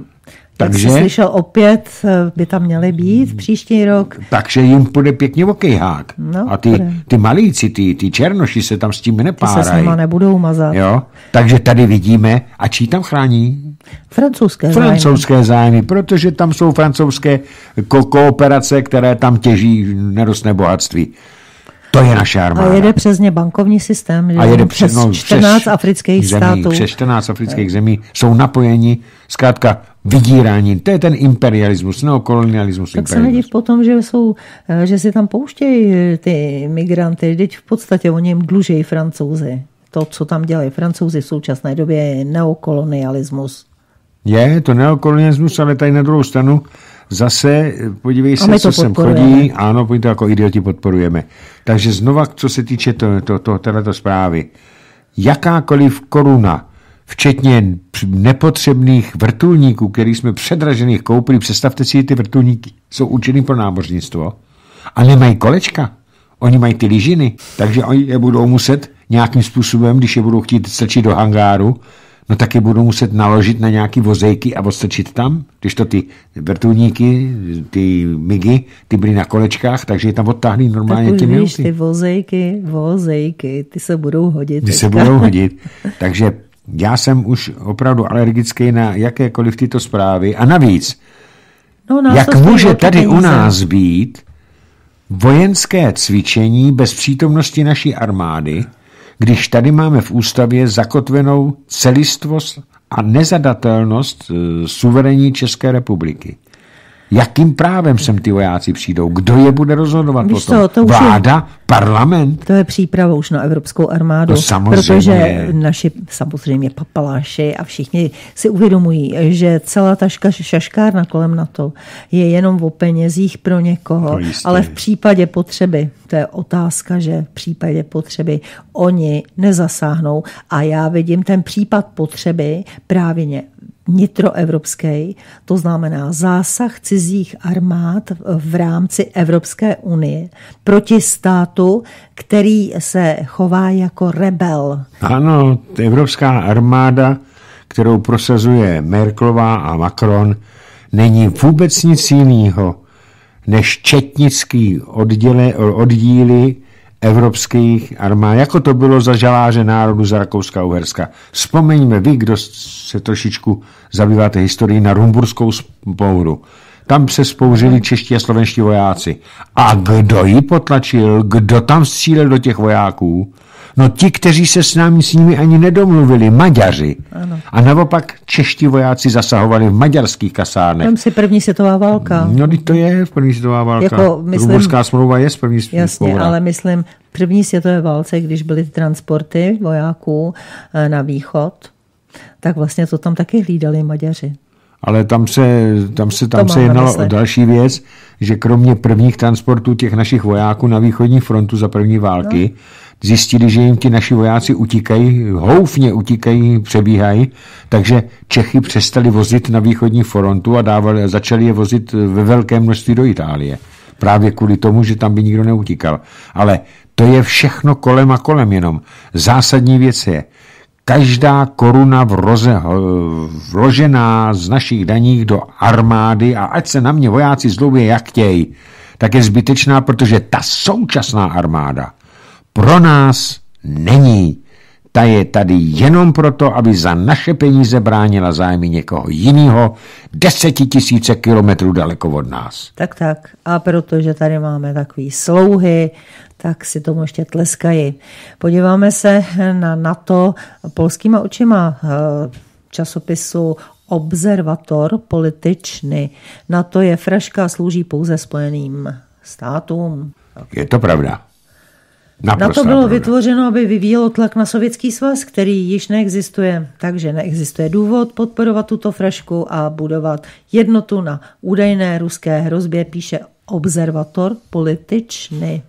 takže, jak slyšel, opět eh, by tam měly být příští rok. Takže jim půjde pěkně okejhák. No, a ty, ty malíci, ty, ty černoši se tam s tím nepárají. Ty se s nima nebudou mazat. Jo? Takže tady vidíme, a čí tam chrání? Francouzské zájmy. Francouzské zájmy, protože tam jsou francouzské ko- kooperace, které tam těží nerostné bohatství. To je naše armáda. A jede přes ně bankovní systém. A jede přes, no, 14 přes afrických zemí, států. Přes 14 afrických zemí jsou napojeni, zkrátka vydírání. To je ten imperialismus, neokolonialismus. Tak se nediv potom, že, jsou, eh, že si tam pouštějí eh, ty migranty. Teď v podstatě oni jim dlužejí francouzi. To, co tam dělají francouzi v současné době, je neokolonialismus. Je to neokolonialismus, ale tady na druhou stranu zase, podívej se, co sem chodí. Ano, my to jako idioti podporujeme. Takže znova, co se týče to, to, to, této zprávy. Jakákoliv koruna, včetně nepotřebných vrtulníků, který jsme předražených koupili, představte si, ty vrtulníky jsou určený pro námořnictvo a nemají kolečka. Oni mají ty lyžiny, takže oni je budou muset nějakým způsobem, když je budou chtít strčit do hangáru, no tak je budou muset naložit na nějaký vozejky a odstrčit tam, když to ty vrtulníky, ty migy, ty byly na kolečkách, takže je tam odtáhli normálně tak těmi víš, ty vozejky, vozejky, ty se budou hodit. Ty se budou hodit. Takže já jsem už opravdu alergický na jakékoliv tyto zprávy a navíc, no, jak může tady u nás být vojenské cvičení bez přítomnosti naší armády, když tady máme v ústavě zakotvenou celistvost a nezadatelnost e, suverénní České republiky. Jakým právem sem ty vojáci přijdou? Kdo je bude rozhodovat Víš potom? To, to Vláda? Je, parlament? To je příprava už na evropskou armádu. To samozřejmě. Protože naši samozřejmě papaláši a všichni si uvědomují, že celá ta šaškárna kolem na to je jenom o penězích pro někoho, ale v případě potřeby, to je otázka, že v případě potřeby oni nezasáhnou a já vidím ten případ potřeby právě vnitroevropský, to znamená zásah cizích armád v rámci Evropské unie proti státu, který se chová jako rebel. Ano, evropská armáda, kterou prosazuje Merklová a Macron, není vůbec nic jiného než četnický odděle, oddíly evropských armád, jako to bylo za žaláře národu za Rakouska a Uherska. Vzpomeňme vy, kdo se trošičku zabýváte historií na Rumburskou spouru. Tam se spouřili čeští a slovenští vojáci. A kdo ji potlačil? Kdo tam střílel do těch vojáků? No ti, kteří se s námi s nimi ani nedomluvili, Maďaři. Ano. A naopak čeští vojáci zasahovali v maďarských kasárnech. Tam si první světová válka. No, to je v první světová válka. Jako, myslím, Rumunská smlouva je z první světová Jasně, ale myslím, první světové válce, když byly ty transporty vojáků eh, na východ, tak vlastně to tam taky hlídali Maďaři. Ale tam se, tam se, tam se jednalo o další věc, že kromě prvních transportů těch našich vojáků na východní frontu za první války, no. Zjistili, že jim ti naši vojáci utíkají, houfně utíkají, přebíhají, takže Čechy přestali vozit na východní frontu a dávali, začali je vozit ve velké množství do Itálie. Právě kvůli tomu, že tam by nikdo neutíkal. Ale to je všechno kolem a kolem jenom. Zásadní věc je, každá koruna vroze, vložená z našich daních do armády a ať se na mě vojáci zlobí jak chtějí, tak je zbytečná, protože ta současná armáda pro nás není. Ta je tady jenom proto, aby za naše peníze bránila zájmy někoho jiného desetitisíce kilometrů daleko od nás. Tak, tak. A protože tady máme takový slouhy, tak si tomu ještě tleskají. Podíváme se na NATO polskýma očima eh, časopisu Observator političny. Na to je fraška slouží pouze Spojeným státům. Je to pravda. Naprostá na to bylo pravda. vytvořeno, aby vyvíjelo tlak na sovětský svaz, který již neexistuje, takže neexistuje důvod podporovat tuto frašku a budovat jednotu na údajné ruské hrozbě, píše observator političny.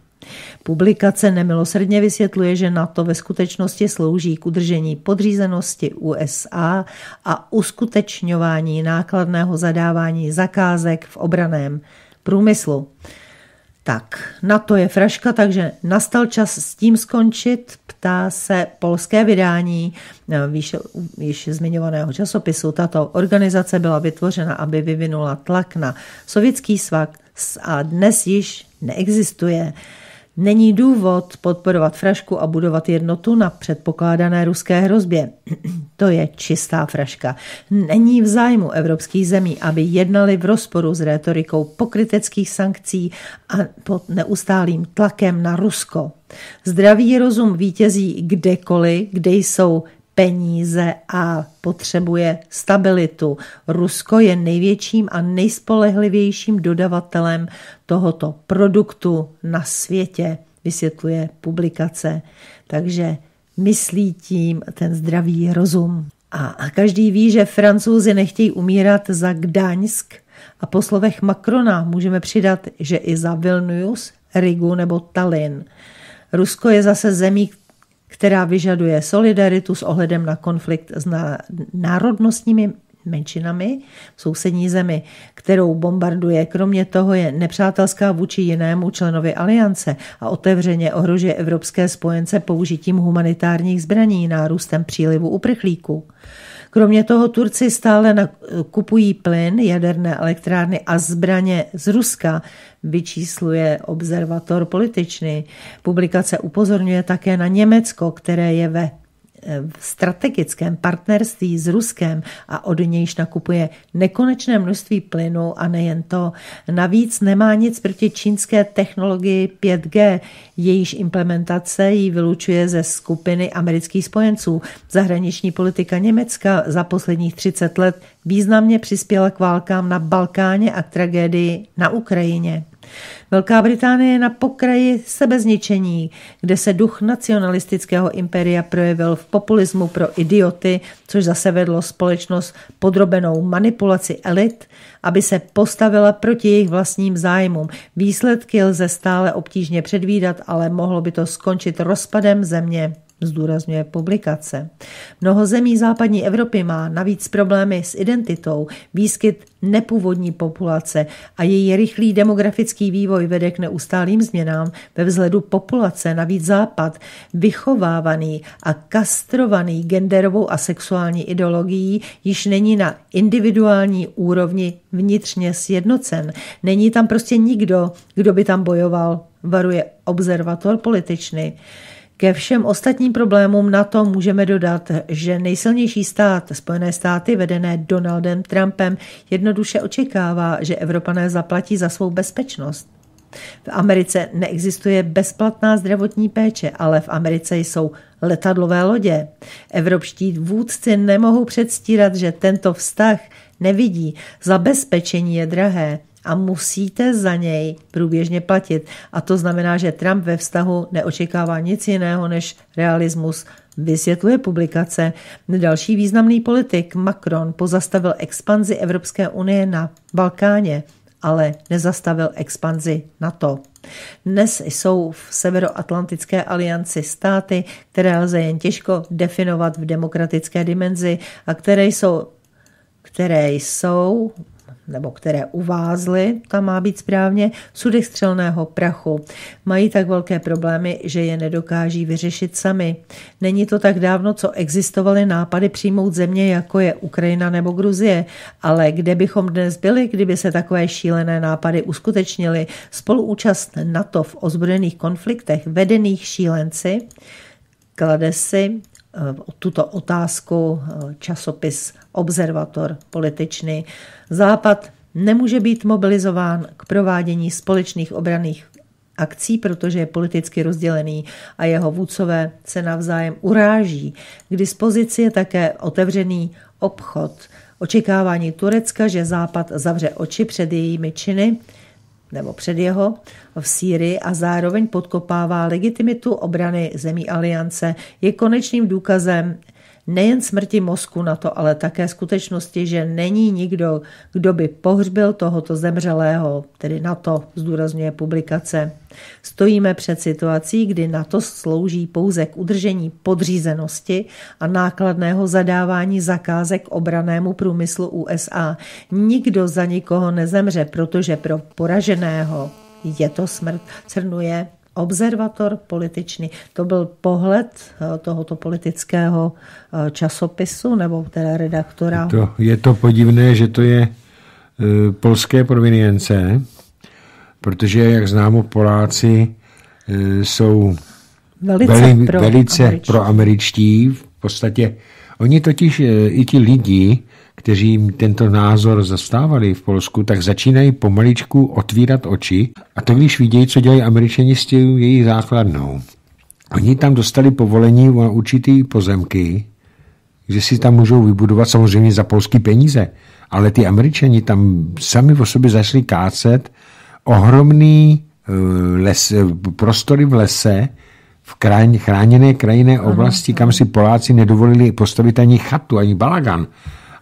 Publikace nemilosrdně vysvětluje, že NATO ve skutečnosti slouží k udržení podřízenosti USA a uskutečňování nákladného zadávání zakázek v obraném průmyslu. Tak, na to je fraška, takže nastal čas s tím skončit, ptá se polské vydání eh, výše, již zmiňovaného časopisu. Tato organizace byla vytvořena, aby vyvinula tlak na sovětský svak a dnes již neexistuje. Není důvod podporovat frašku a budovat jednotu na předpokládané ruské hrozbě. to je čistá fraška. Není v zájmu evropských zemí, aby jednali v rozporu s rétorikou pokryteckých sankcí a pod neustálým tlakem na Rusko. Zdravý rozum vítězí kdekoliv, kde jsou peníze a potřebuje stabilitu. Rusko je největším a nejspolehlivějším dodavatelem tohoto produktu na světě, vysvětluje publikace. Takže myslí tím ten zdravý rozum. A každý ví, že francouzi nechtějí umírat za Gdaňsk a po slovech Macrona můžeme přidat, že i za Vilnius, Rigu nebo Tallinn. Rusko je zase zemí, která vyžaduje solidaritu s ohledem na konflikt s národnostními menšinami v sousední zemi, kterou bombarduje. Kromě toho je nepřátelská vůči jinému členovi aliance a otevřeně ohrožuje evropské spojence použitím humanitárních zbraní, nárůstem přílivu uprchlíků. Kromě toho Turci stále kupují plyn, jaderné elektrárny a zbraně z Ruska, vyčísluje observator političný. Publikace upozorňuje také na Německo, které je ve v strategickém partnerství s Ruskem a od nějž nakupuje nekonečné množství plynu a nejen to. Navíc nemá nic proti čínské technologii 5G, jejíž implementace ji vylučuje ze skupiny amerických spojenců. Zahraniční politika Německa za posledních 30 let významně přispěla k válkám na Balkáně a k tragédii na Ukrajině. Velká Británie je na pokraji sebezničení, kde se duch nacionalistického impéria projevil v populismu pro idioty, což zase vedlo společnost podrobenou manipulaci elit, aby se postavila proti jejich vlastním zájmům. Výsledky lze stále obtížně předvídat, ale mohlo by to skončit rozpadem země zdůrazňuje publikace. Mnoho zemí západní Evropy má navíc problémy s identitou, výskyt nepůvodní populace a její rychlý demografický vývoj vede k neustálým změnám ve vzhledu populace. Navíc západ, vychovávaný a kastrovaný genderovou a sexuální ideologií, již není na individuální úrovni vnitřně sjednocen. Není tam prostě nikdo, kdo by tam bojoval, varuje observator političný. Ke všem ostatním problémům na to můžeme dodat, že nejsilnější stát, Spojené státy vedené Donaldem Trumpem, jednoduše očekává, že Evropané zaplatí za svou bezpečnost. V Americe neexistuje bezplatná zdravotní péče, ale v Americe jsou letadlové lodě. Evropští vůdci nemohou předstírat, že tento vztah nevidí. Zabezpečení je drahé a musíte za něj průběžně platit. A to znamená, že Trump ve vztahu neočekává nic jiného než realismus. Vysvětluje publikace. Další významný politik Macron pozastavil expanzi Evropské unie na Balkáně, ale nezastavil expanzi NATO. Dnes jsou v Severoatlantické alianci státy, které lze jen těžko definovat v demokratické dimenzi a které jsou které jsou nebo které uvázly, tam má být správně, sudech střelného prachu. Mají tak velké problémy, že je nedokáží vyřešit sami. Není to tak dávno, co existovaly nápady přijmout země, jako je Ukrajina nebo Gruzie, ale kde bychom dnes byli, kdyby se takové šílené nápady uskutečnily? Spoluúčast NATO v ozbrojených konfliktech vedených šílenci klade si tuto otázku eh, časopis Observator političný. Západ nemůže být mobilizován k provádění společných obraných akcí, protože je politicky rozdělený a jeho vůdcové se navzájem uráží. K dispozici je také otevřený obchod. Očekávání Turecka, že Západ zavře oči před jejími činy, nebo před jeho v Sýrii a zároveň podkopává legitimitu obrany zemí aliance, je konečným důkazem nejen smrti mozku na to, ale také skutečnosti, že není nikdo, kdo by pohřbil tohoto zemřelého, tedy na to zdůrazňuje publikace. Stojíme před situací, kdy na to slouží pouze k udržení podřízenosti a nákladného zadávání zakázek obranému průmyslu USA. Nikdo za nikoho nezemře, protože pro poraženého je to smrt, crnuje observator političný. To byl pohled eh, tohoto politického eh, časopisu nebo teda redaktora. Je to, je to podivné, že to je uh, polské provinience, protože, jak známo, Poláci jsou velice, veli, pro velice američtí. proameričtí. V podstatě oni totiž i ti lidi, kteří tento názor zastávali v Polsku, tak začínají pomaličku otvírat oči a to když vidějí, co dělají američani s tím jejich základnou. Oni tam dostali povolení na určitý pozemky, že si tam můžou vybudovat samozřejmě za polský peníze, ale ty američani tam sami o sobě začali kácet ohromný eh, les, prostory v lese, v chráněné krajinné oblasti, kam si Poláci nedovolili postavit ani chatu, ani balagan.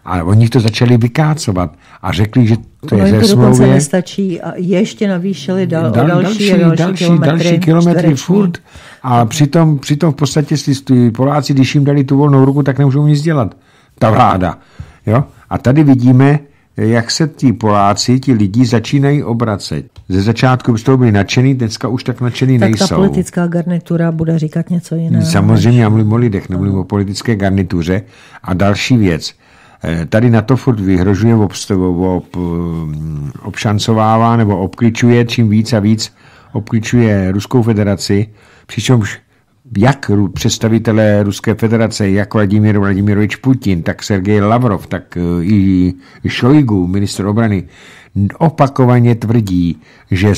A oni to začali vykácovat a řekli, že to je ze smlouvě. nestačí a ještě navýšili dal, dal, další, další, další, další kilometry, další kilometry furt. A přitom, přitom v podstatě, jestli Poláci, když jim dali tu volnou ruku, tak nemůžou nic dělat. Ta vláda. Jo? A tady vidíme, jak se ti Poláci, ti lidi začínají obracet. Ze začátku z toho byli nadšený, dneska už tak nadšený tak nejsou. Tak ta politická garnitura bude říkat něco jiného. Samozřejmě, já mluvím o lidech, nemluvím o politické garnituře. A další věc – tady na to furt vyhrožuje, ob, ob, obšancovává nebo obkličuje čím víc a víc obkličuje Ruskou federaci, přičemž jak představitelé Ruské federace, jak Vladimír Vladimirovič Putin, tak Sergej Lavrov, tak e, i Šojgu, ministr obrany, opakovaně tvrdí, že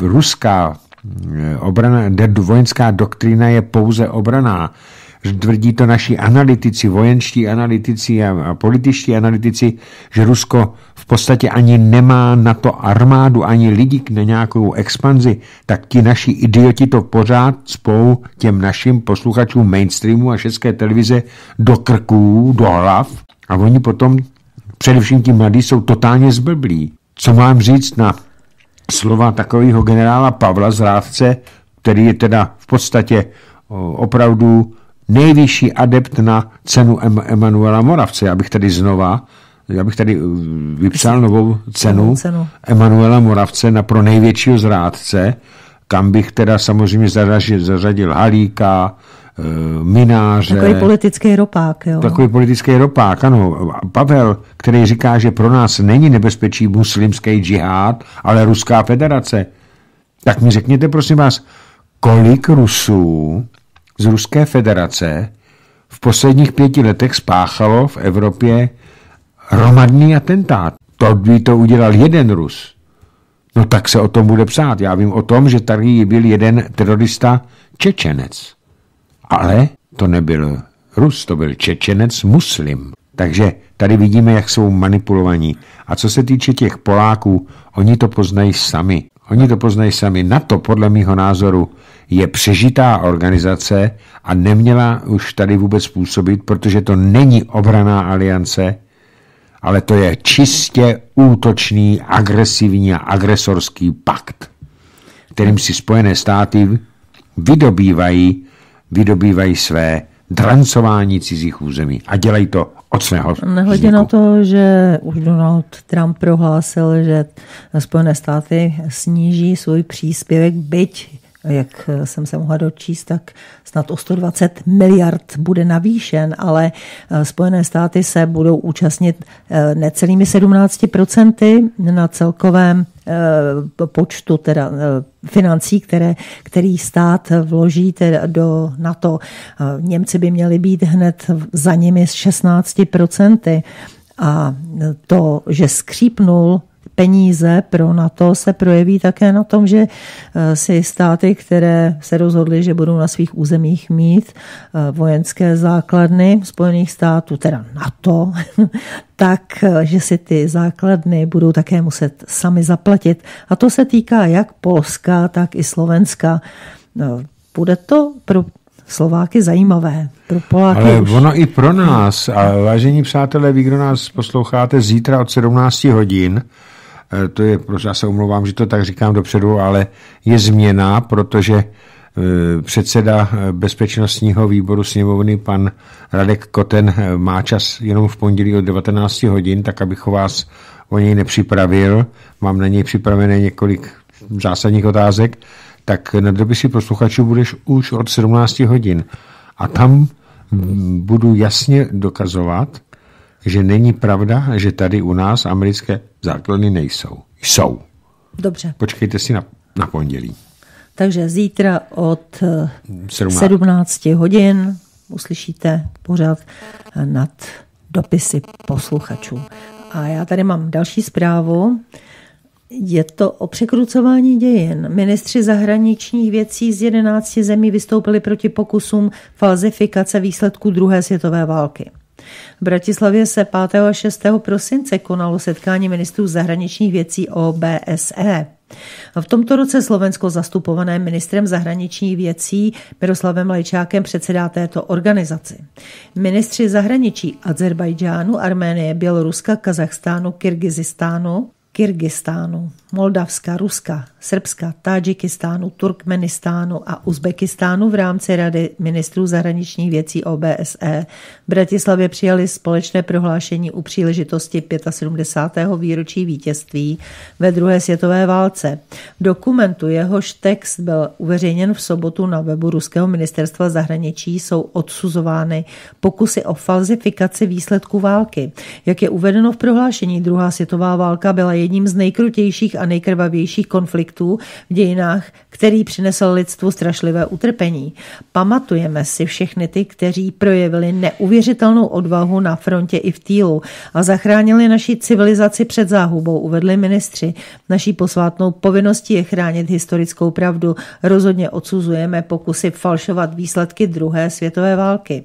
ruská obrana, vojenská doktrína je pouze obraná, tvrdí to naši analytici, vojenští analytici a, političtí analytici, že Rusko v podstatě ani nemá na to armádu, ani lidi na nějakou expanzi, tak ti naši idioti to pořád spou těm našim posluchačům mainstreamu a české televize do krků, do hlav a oni potom, především ti mladí, jsou totálně zblblí. Co mám říct na slova takového generála Pavla Zrádce, který je teda v podstatě opravdu nejvyšší adept na cenu Emanuela Moravce. Já bych tady znova, já bych tady uh, vypsal novou cenu, cenu. Emanuela Moravce na pro největšího zrádce, kam bych teda samozřejmě zařadil, zařadil Halíka, uh, mináře. Takový politický ropák, jo. Takový politický ropák, ano. Pavel, který říká, že pro nás není nebezpečí muslimský džihad, ale Ruská federace. Tak mi řekněte, prosím vás, kolik Rusů z Ruské federace v posledních pěti letech spáchalo v Evropě hromadný atentát. To by to udělal jeden Rus. No tak se o tom bude psát. Já vím o tom, že tady byl jeden terorista Čečenec. Ale to nebyl Rus, to byl Čečenec muslim. Takže tady vidíme, jak jsou manipulovaní. A co se týče těch Poláků, oni to poznají sami. Oni to poznají sami. Na to, podle mýho názoru, je přežitá organizace a neměla už tady vůbec působit, protože to není obraná aliance, ale to je čistě útočný, agresivní a agresorský pakt, kterým si Spojené státy vydobývají, vydobývají své drancování cizích území. A dělají to od svého Nehledě na to, že už Donald Trump prohlásil, že Spojené státy sníží svůj příspěvek, byť jak jsem se mohla dočíst, tak snad o 120 miliard bude navýšen, ale eh, Spojené státy se budou účastnit eh, necelými 17% na celkovém eh, počtu teda financí, které, který stát vloží teda do NATO. Němci by měli být hned za nimi s 16%. A to, že skřípnul peníze pro NATO se projeví také na tom, že eh, si státy, které se rozhodly, že budou na svých územích mít eh, vojenské základny Spojených států, teda NATO, tak, eh, že si ty základny budou také muset sami zaplatit. A to se týká jak Polska, tak i Slovenska. Bude to pro Slováky zajímavé, pro Poláky Ale už. ono i pro nás, a vážení přátelé, vy, kdo nás posloucháte zítra od 17 hodin, to je, proč já se omlouvám, že to tak říkám dopředu, ale je změna, protože eh, předseda eh, bezpečnostního výboru sněmovny, pan Radek Koten, má čas jenom v pondělí od 19 hodin, tak abych vás o něj nepřipravil. Mám na něj připravené několik zásadních otázek, tak na dopisy posluchačů budeš už od 17 hodin. A tam mm, budu jasně dokazovat, že není pravda, že tady u nás americké základny nejsou. Jsou. Dobře. Počkejte si na, na pondělí. Takže zítra od 17, 17 hodin uslyšíte pořád nad dopisy posluchačů. A já tady mám další zprávu. Je to o překrucování dějin. Ministři zahraničních věcí z 11 zemí vystoupili proti pokusům falzifikace výsledků druhé světové války. V Bratislavě se 5. a 6. prosince konalo setkání ministrů zahraničních věcí OBSE. V tomto roce Slovensko zastupované ministrem zahraničních věcí Miroslavem Lajčákem předsedá této organizaci. Ministři zahraničí Azerbajdžánu, Arménie, Běloruska, Kazachstánu, Kyrgyzstánu, Kyrgyzstánu, Moldavska, Ruska, Srbska, Tadžikistánu, Turkmenistánu a Uzbekistánu v rámci Rady ministrů zahraničních věcí OBSE v Bratislavě přijali společné prohlášení u příležitosti 75. výročí vítězství ve druhé světové válce. V dokumentu jehož text byl uveřejněn v sobotu na webu Ruského ministerstva zahraničí jsou odsuzovány pokusy o falzifikaci výsledků války. Jak je uvedeno v prohlášení, druhá světová válka byla jedním z nejkrutějších a nejkrvavějších konfliktů v dějinách, který přinesl lidstvu strašlivé utrpení. Pamatujeme si všechny ty, kteří projevili neuvěřitelnou odvahu na frontě i v týlu a zachránili naši civilizaci před záhubou, uvedli ministři. Naší posvátnou povinností je chránit historickou pravdu. Rozhodně odsuzujeme pokusy falšovat výsledky druhé světové války.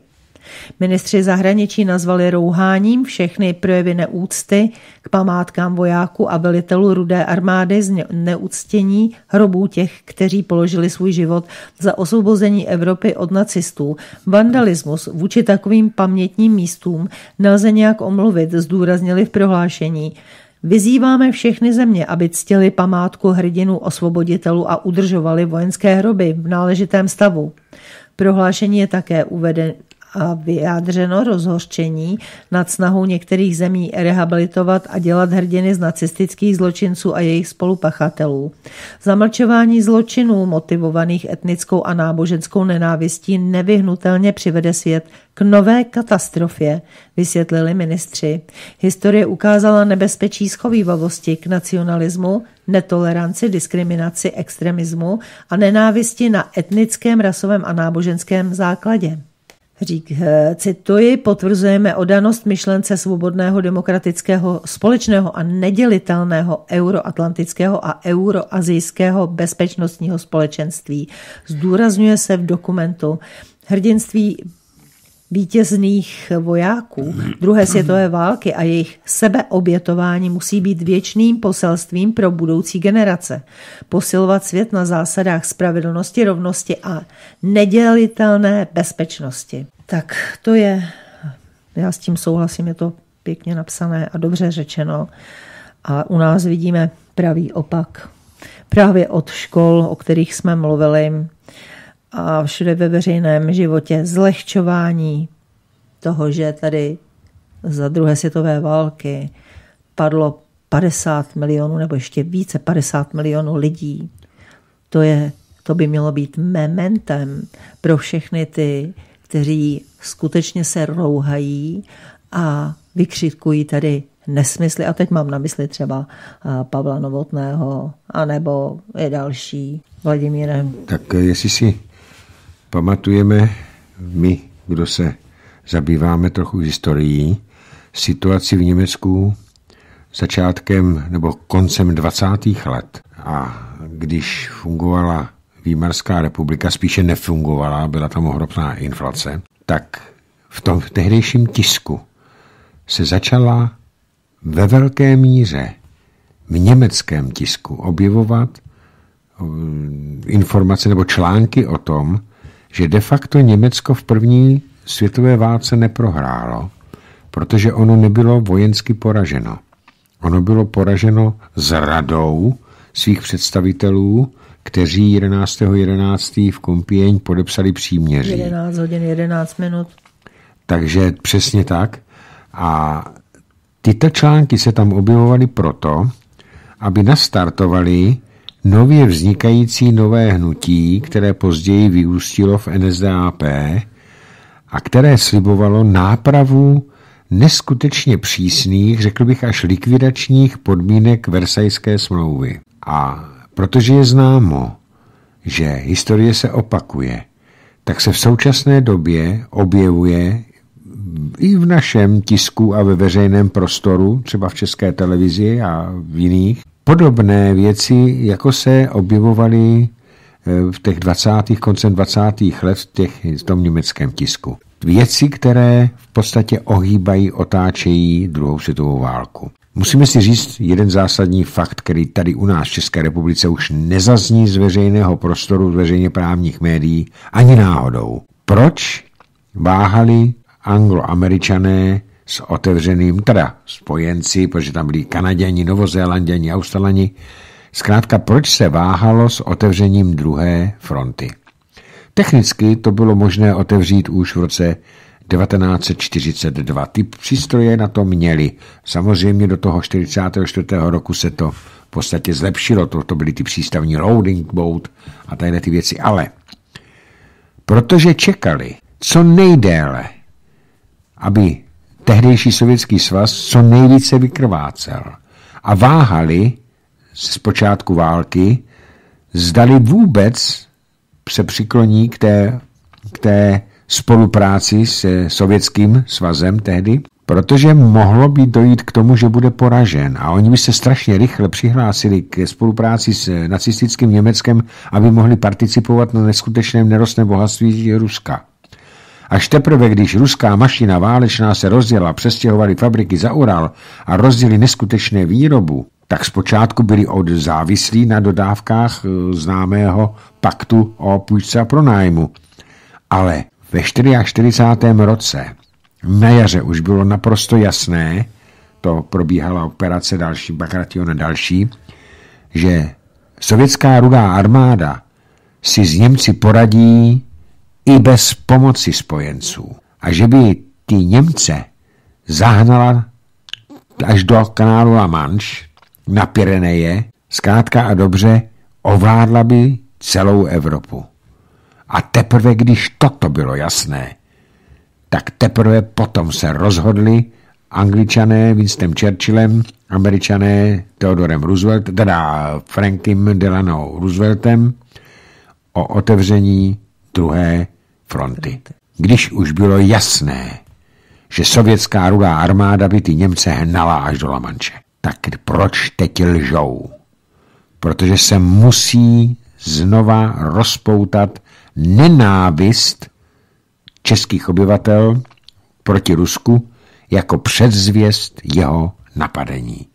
Ministři zahraničí nazvali rouháním všechny projevy neúcty k památkám vojáků a velitelů rudé armády z neúctění hrobů těch, kteří položili svůj život za osvobození Evropy od nacistů. Vandalismus vůči takovým pamětním místům nelze nějak omluvit, zdůraznili v prohlášení. Vyzýváme všechny země, aby ctili památku hrdinů osvoboditelů a udržovali vojenské hroby v náležitém stavu. Prohlášení je také uveden, a vyjádřeno rozhořčení nad snahou některých zemí rehabilitovat a dělat hrdiny z nacistických zločinců a jejich spolupachatelů. Zamlčování zločinů motivovaných etnickou a náboženskou nenávistí nevyhnutelně přivede svět k nové katastrofě, vysvětlili ministři. Historie ukázala nebezpečí schovývavosti k nacionalismu, netoleranci, diskriminaci, extremismu a nenávisti na etnickém, rasovém a náboženském základě. Řík, eh, cituji, potvrzujeme odanost myšlence svobodného demokratického společného a nedělitelného euroatlantického a euroazijského bezpečnostního společenství. Zdůrazňuje se v dokumentu hrdinství vítězných vojáků druhé světové války a jejich sebeobětování musí být věčným poselstvím pro budoucí generace. Posilovat svět na zásadách spravedlnosti, rovnosti a nedělitelné bezpečnosti. Tak to je, já s tím souhlasím, je to pěkně napsané a dobře řečeno. A u nás vidíme pravý opak. Právě od škol, o kterých jsme mluvili, a všude ve veřejném životě zlehčování toho, že tady za druhé světové války padlo 50 milionů nebo ještě více 50 milionů lidí. To, je, to by mělo být mementem pro všechny ty, kteří skutečně se rouhají a vykřikují tady nesmysly. A teď mám na mysli třeba Pavla Novotného, anebo i další Vladimíre. Tak jestli si pamatujeme my, kdo se zabýváme trochu historií, situaci v Německu začátkem nebo koncem 20. let. A když fungovala Výmarská republika, spíše nefungovala, byla tam ohromná inflace, tak v tom tehdejším tisku se začala ve velké míře v německém tisku objevovat eh, informace nebo články o tom, že de facto Německo v první světové válce neprohrálo, protože ono nebylo vojensky poraženo. Ono bylo poraženo zradou svých představitelů, kteří 11.11. 11. v Kompieň podepsali příměří. 11 hodin 11 minut. Takže přesně tak. A tyto články se tam objevovaly proto, aby nastartovali nově vznikající nové hnutí, které později vyústilo v NSDAP a které slibovalo nápravu neskutečně přísných, řekl bych až likvidačních podmínek Versajské smlouvy. A protože je známo, že historie se opakuje, tak se v současné době objevuje i v našem tisku a ve veřejném prostoru, třeba v české televizi a v jiných, podobné věci, jako se objevovaly eh, v těch 20. koncem 20. let v, těch, v tom německém tisku. Věci, které v podstatě ohýbají, otáčejí druhou světovou válku. Musíme si říct jeden zásadní fakt, který tady u nás v České republice už nezazní z veřejného prostoru, z veřejně právních médií, ani náhodou. Proč váhali angloameričané s otevřeným, teda spojenci, protože tam byli Kanaděni, Novozélanděni, Australani. Zkrátka, proč se váhalo s otevřením druhé fronty? Technicky to bylo možné otevřít už v roce 1942. Ty přístroje na to měli. Samozřejmě do toho 44. roku se to v podstatě zlepšilo. To, to byly ty přístavní loading boat a tady ty věci. Ale protože čekali co nejdéle, aby tehdejší sovětský svaz co nejvíce vykrvácel a váhali z počátku války, zdali vůbec se přikloní k té, k té spolupráci s sovětským svazem tehdy, protože mohlo by dojít k tomu, že bude poražen a oni by se strašně rychle přihlásili k spolupráci s nacistickým Německem, aby mohli participovat na neskutečném nerostném bohatství Ruska. Až teprve, když ruská mašina válečná se rozjela, přestěhovali fabriky za Ural a rozdělili neskutečné výrobu, tak zpočátku byli od závislí na dodávkách eh, známého paktu o půjčce a pronájmu. Ale ve 44. roce na jaře už bylo naprosto jasné, to probíhala operace další, Bagration a další, že sovětská rudá armáda si z Němci poradí i bez pomoci spojenců. A že by ty Němce zahnala až do kanálu La Manche na Pyreneje, zkrátka a dobře ovládla by celou Evropu. A teprve, když toto bylo jasné, tak teprve potom se rozhodli angličané Winstonem Churchillem, američané Theodorem Roosevelt, teda Franklin Delano Rooseveltem o otevření druhé fronty. Když už bylo jasné, že sovětská rudá armáda by ty Němce hnala až do Lamanče, tak proč teď lžou? Protože se musí znova rozpoutat nenávist českých obyvatel proti Rusku jako předzvěst jeho napadení.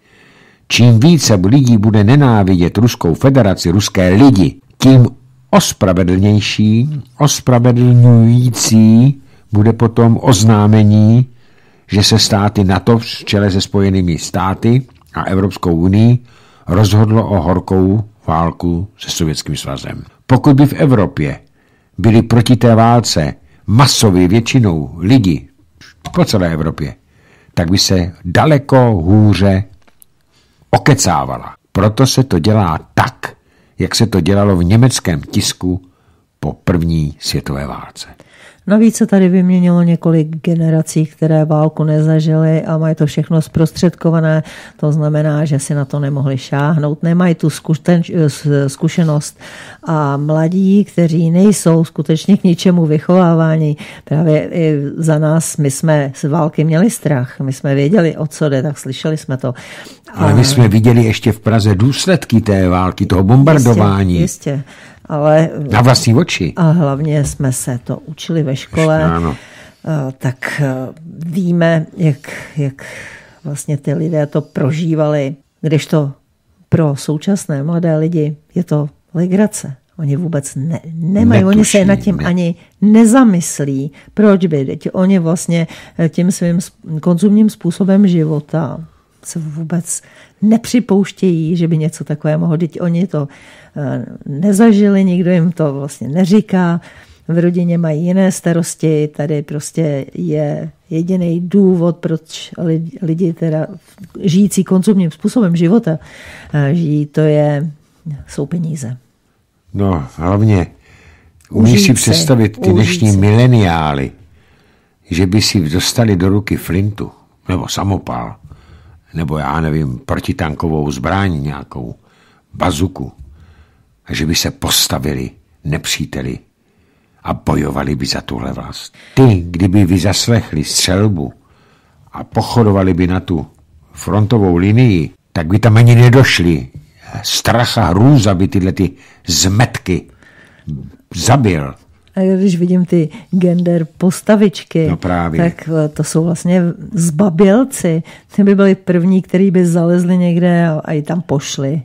Čím více lidí bude nenávidět Ruskou federaci, ruské lidi, tím ospravedlnější, ospravedlňující bude potom oznámení, že se státy NATO v čele se spojenými státy a Evropskou unii rozhodlo o horkou válku se Sovětským svazem. Pokud by v Evropě byli proti té válce masově většinou lidi po celé Evropě, tak by se daleko hůře okecávala. Proto se to dělá tak, jak se to dělalo v německém tisku po první světové válce. Navíc se tady vyměnilo několik generací, které válku nezažily a mají to všechno zprostředkované. To znamená, že si na to nemohli šáhnout, nemají tu zkušenost. A mladí, kteří nejsou skutečně k ničemu vychovávání, právě i za nás, my jsme z války měli strach, my jsme věděli, o co jde, tak slyšeli jsme to. Ale my jsme viděli ještě v Praze důsledky té války, toho bombardování. Jistě, jistě. Ale, Na vlastní oči. A hlavně jsme se to učili ve škole. Ano. Tak víme, jak, jak vlastně ty lidé to prožívali, když to pro současné mladé lidi je to legrace. Oni vůbec ne, nemají, Netuší, oni se nad tím ne. ani nezamyslí, proč by. Teď oni vlastně tím svým konzumním způsobem života se vůbec nepřipouštějí, že by něco takové mohlo. Teď oni to eh, nezažili, nikdo jim to vlastně neříká. V rodině mají jiné starosti, tady prostě je jediný důvod, proč lidi teda žijící konzumním způsobem života eh, žijí, to je, jsou peníze. No, hlavně umíš si představit ty dnešní mileniály, že by si dostali do ruky flintu nebo samopal nebo já nevím, protitankovou zbraň nějakou, bazuku, a že by se postavili nepříteli a bojovali by za tuhle vlast. Ty, kdyby vy zaslechli střelbu a pochodovali by na tu frontovou linii, tak by tam ani nedošli. Strach a hrůza by tyhle ty zmetky zabil. A když vidím ty gender postavičky, no právě. tak eh, to jsou vlastně zbabělci. Ty by byli první, který by zalezli někde a, i tam pošli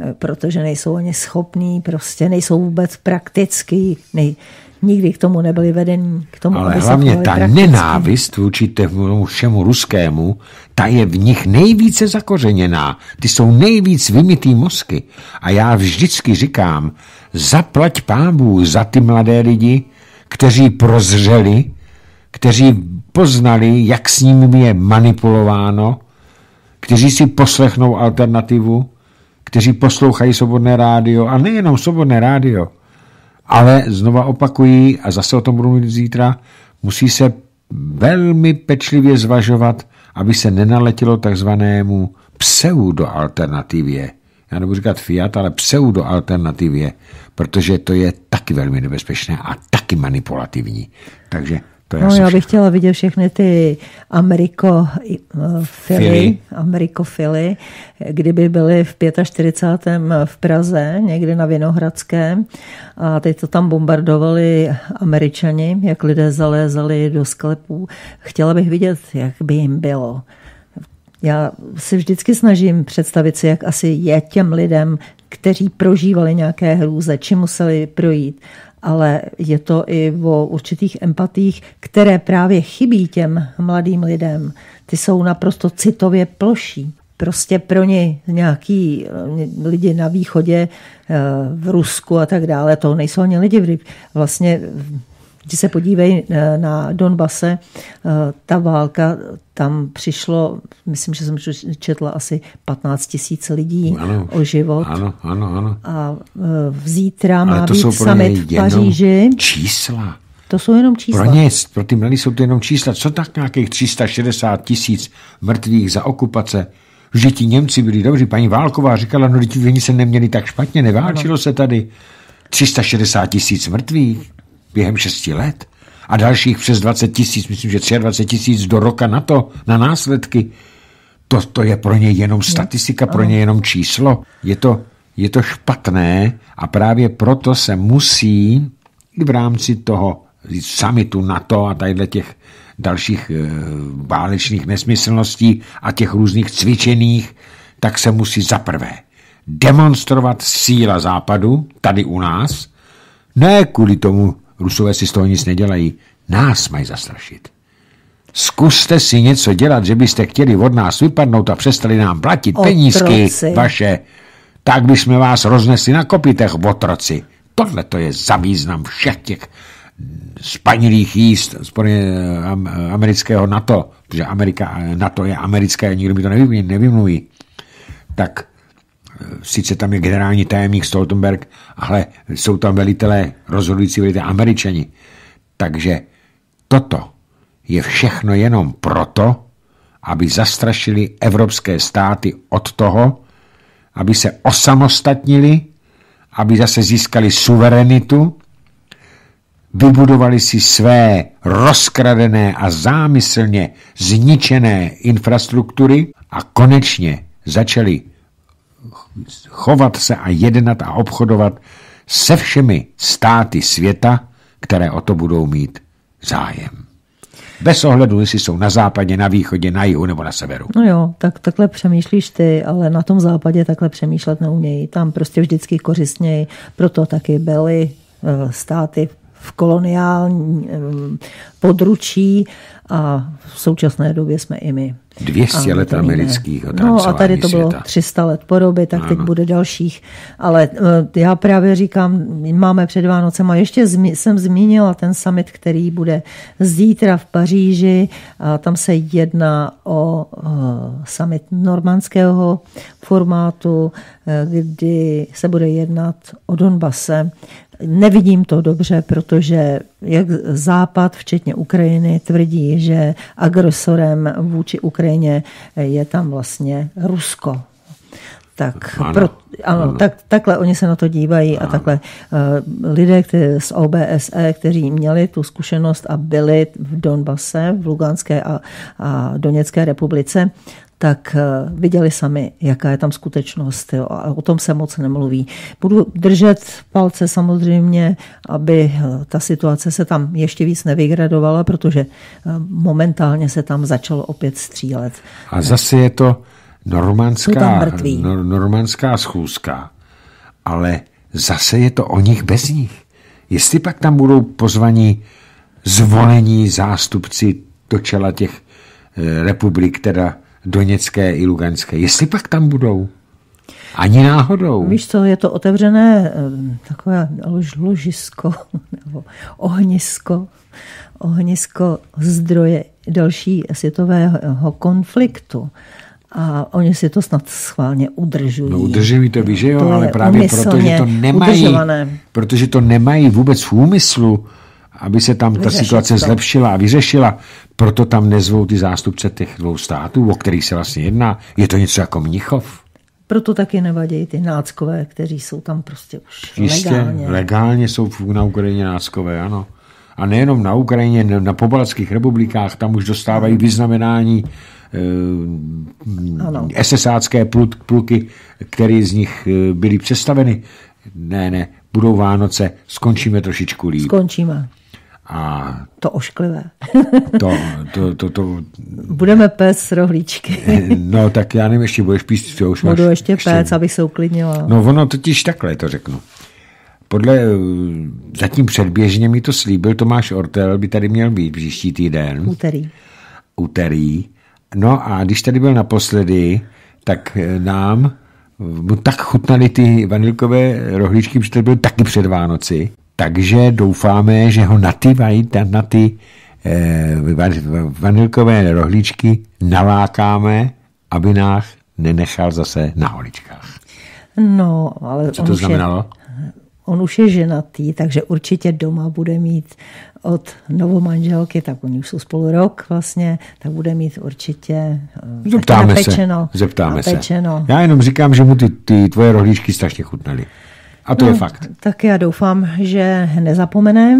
eh, protože nejsou ani schopní, prostě nejsou vůbec praktický, nej, nikdy k tomu nebyli vedení. K tomu, Ale hlavně ta prakticky. nenávist vůči tomu všemu ruskému, ta je v nich nejvíce zakořeněná. Ty jsou nejvíc vymitý mozky. A já vždycky říkám, zaplať pámbu za ty mladé lidi, kteří prozřeli, kteří poznali, jak s nimi je manipulováno, kteří si poslechnou alternativu, kteří poslouchají svobodné rádio a nejenom svobodné rádio, ale znova opakují, a zase o tom budu mluvit zítra, musí se velmi pečlivě zvažovat, aby se nenaletělo takzvanému pseudo alternativě já nebudu říkat Fiat, ale pseudo-alternativě, protože to je taky velmi nebezpečné a taky manipulativní. Takže to je no, já bych všechno. chtěla vidět všechny ty Ameriko Fily, Ameriko Fily, kdyby byly v 45. v Praze, někdy na Vinohradské a teď to tam bombardovali američani, jak lidé zalézali do sklepů. Chtěla bych vidět, jak by jim bylo. Já si vždycky snažím představit si, jak asi je těm lidem, kteří prožívali nějaké hrůze, či museli projít ale je to i o určitých empatích, které právě chybí těm mladým lidem. Ty jsou naprosto citově ploší. Prostě pro ně nějaký eh, lidi na východě, eh, v Rusku a tak dále, to nejsou ani lidi. Vlastně když se podívej eh, na Donbase, ta válka, tam přišlo, myslím, že jsem četla asi 15 tisíc lidí ano, o život. Ano, ano, ano. A v zítra má být summit v Paříži. čísla. To jsou jenom čísla. Pro ně, pro ty mladí jsou to jenom čísla. Co tak nějakých 360 tisíc mrtvých za okupace? Že ti Němci byli dobří. Paní Válková říkala, no ti oni se neměli tak špatně, neválčilo se tady. 360 tisíc mrtvých během 6 let a dalších přes 20 tisíc, myslím, že 23 tisíc do roka na to, na následky. To, to je pro ně jenom statistika, pro ně jenom číslo. Je to, je to špatné a právě proto se musí i v rámci toho samitu NATO a tadyhle těch dalších e, válečných nesmyslností a těch různých cvičených, tak se musí zaprvé demonstrovat síla západu tady u nás, ne kvůli tomu, Rusové si z toho nic nedělají. Nás mají zastrašit. Zkuste si něco dělat, že byste chtěli od nás vypadnout a přestali nám platit Otroci. penízky vaše. Tak bychom vás roznesli na kopitech, otroci. Tohle to je za význam všech těch spanilých jíst z amerického NATO, protože Amerika, NATO je americké, nikdo mi to nevymluví. Tak sice tam je generální tajemník Stoltenberg, ale jsou tam velitelé, rozhodující velitelé američani. Takže toto je všechno jenom proto, aby zastrašili evropské státy od toho, aby se osamostatnili, aby zase získali suverenitu, vybudovali si své rozkradené a zámyslně zničené infrastruktury a konečně začali chovat se a jednat a obchodovat se všemi státy světa, které o to budou mít zájem. Bez ohledu, jestli jsou na západě, na východě, na jihu nebo na severu. No jo, tak takhle přemýšlíš ty, ale na tom západě takhle přemýšlet neumějí. Tam prostě vždycky kořistněji, proto taky byly eh, státy v koloniální eh, područí a v současné době jsme i my. 200 a let amerických No a tady to bylo světa. 300 let poroby, tak ano. teď bude dalších. Ale eh, já právě říkám, máme před Vánocem a ještě jsem zmínila ten summit, který bude zítra v Paříži. A tam se jedná o eh, summit normandského formátu, kdy se bude jednat o Donbase. Nevidím to dobře, protože jak Západ, včetně Ukrajiny, tvrdí, že agresorem vůči Ukrajině je tam vlastně Rusko. Tak, ano, pro, ano, ano. Tak, takhle oni se na to dívají ano. a takhle uh, lidé kteří, z OBSE, kteří měli tu zkušenost a byli v Donbase, v Luganské a, a Doněcké republice, tak eh, viděli sami, jaká je tam skutečnost. Jo, a o tom se moc nemluví. Budu držet palce samozřejmě, aby eh, ta situace se tam ještě víc nevygradovala, protože eh, momentálně se tam začalo opět střílet. A zase je to normandská, normandská schůzka, ale zase je to o nich bez nich. Jestli pak tam budou pozvaní zvolení zástupci do čela těch republik, teda Doněcké i Luganské. Jestli pak tam budou? Ani náhodou. Víš co, je to otevřené eh, takové lož, ložisko nebo ohnisko, ohnisko zdroje další světového konfliktu. A oni si to snad schválně udržují. No udržují to, víš, jo, to ale právě proto, že to nemají, protože to nemají vůbec v úmyslu, aby se tam ta situace to. zlepšila a vyřešila. Proto tam nezvou ty zástupce těch dvou států, o kterých se vlastně jedná. Je to něco jako Mnichov. Proto taky nevadí ty náckové, kteří jsou tam prostě už Jistě, legálně. legálně jsou na Ukrajině náckové, ano. A nejenom na Ukrajině, na pobaltských republikách, tam už dostávají vyznamenání Ano. e, SSácké pluky, které z nich eh, byly přestaveny. Ne, ne, budou Vánoce, skončíme trošičku líp. Skončíme. A To ošklivé. to, to, to, to, Budeme pec rohlíčky. no tak já nevím, ještě budeš píst, co už máš. Budu ještě pec, abych se uklidnila. No ono totiž takhle to řeknu. Podle, eh, zatím předběžně mi to slíbil Tomáš Ortel, by tady měl být příští týden, Úterý. úterý. No a když tady byl naposledy, tak eh, nám mu tak chutnaly ty vanilkové rohlíčky, protože to byl taky před Vánoci. Takže doufáme, že ho na ty, vajta, na ty eh, vanilkové rohlíčky nalákáme, aby nás nenechal zase na holičkách. No, ale Co on to už je- znamenalo? On už je ženatý, takže určitě doma bude mít od novomanželky, tak oni už jsou spolu rok vlastně, tak bude mít určitě eh, Zeptáme taky se. napečeno, Zeptáme napečeno. se. Já jenom říkám, že mu ty, ty tvoje rohlíčky strašně chutnaly. A to no, je fakt. Tak já doufám, že nezapomene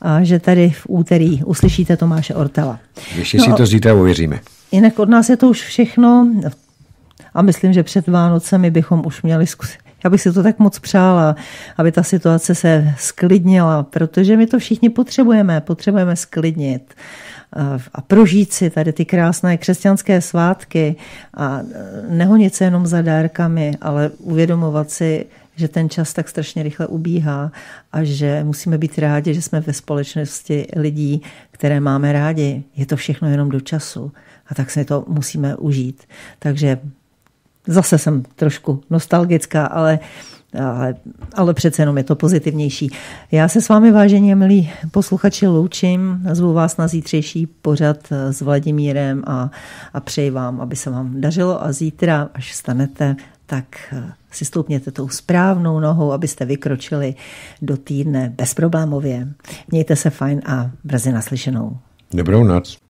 a že tady v úterý uslyšíte Tomáše Ortela. Ještě no, si to zítra ověříme. Jinak od nás je to už všechno a myslím, že před Vánocemi bychom už měli zkusit. Já bych si to tak moc přála, aby ta situace se sklidnila, protože my to všichni potřebujeme. Potřebujeme sklidnit a- a prožít si tady ty krásné křesťanské svátky a nehonit se jenom za dárkami, ale uvědomovat si, že ten čas tak strašně rychle ubíhá a že musíme být rádi, že jsme ve společnosti lidí, které máme rádi. Je to všechno jenom do času a tak se to musíme užít. Takže zase jsem trošku nostalgická, ale, ale, ale přece jenom je to pozitivnější. Já se s vámi, vážení milí posluchači, loučím. Zvu vás na zítřejší pořad s Vladimírem a, a přeji vám, aby se vám dařilo a zítra, až stanete, tak si stoupněte tou správnou nohou, abyste vykročili do týdne bezproblémově. Mějte se fajn a brzy naslyšenou. Dobrou noc.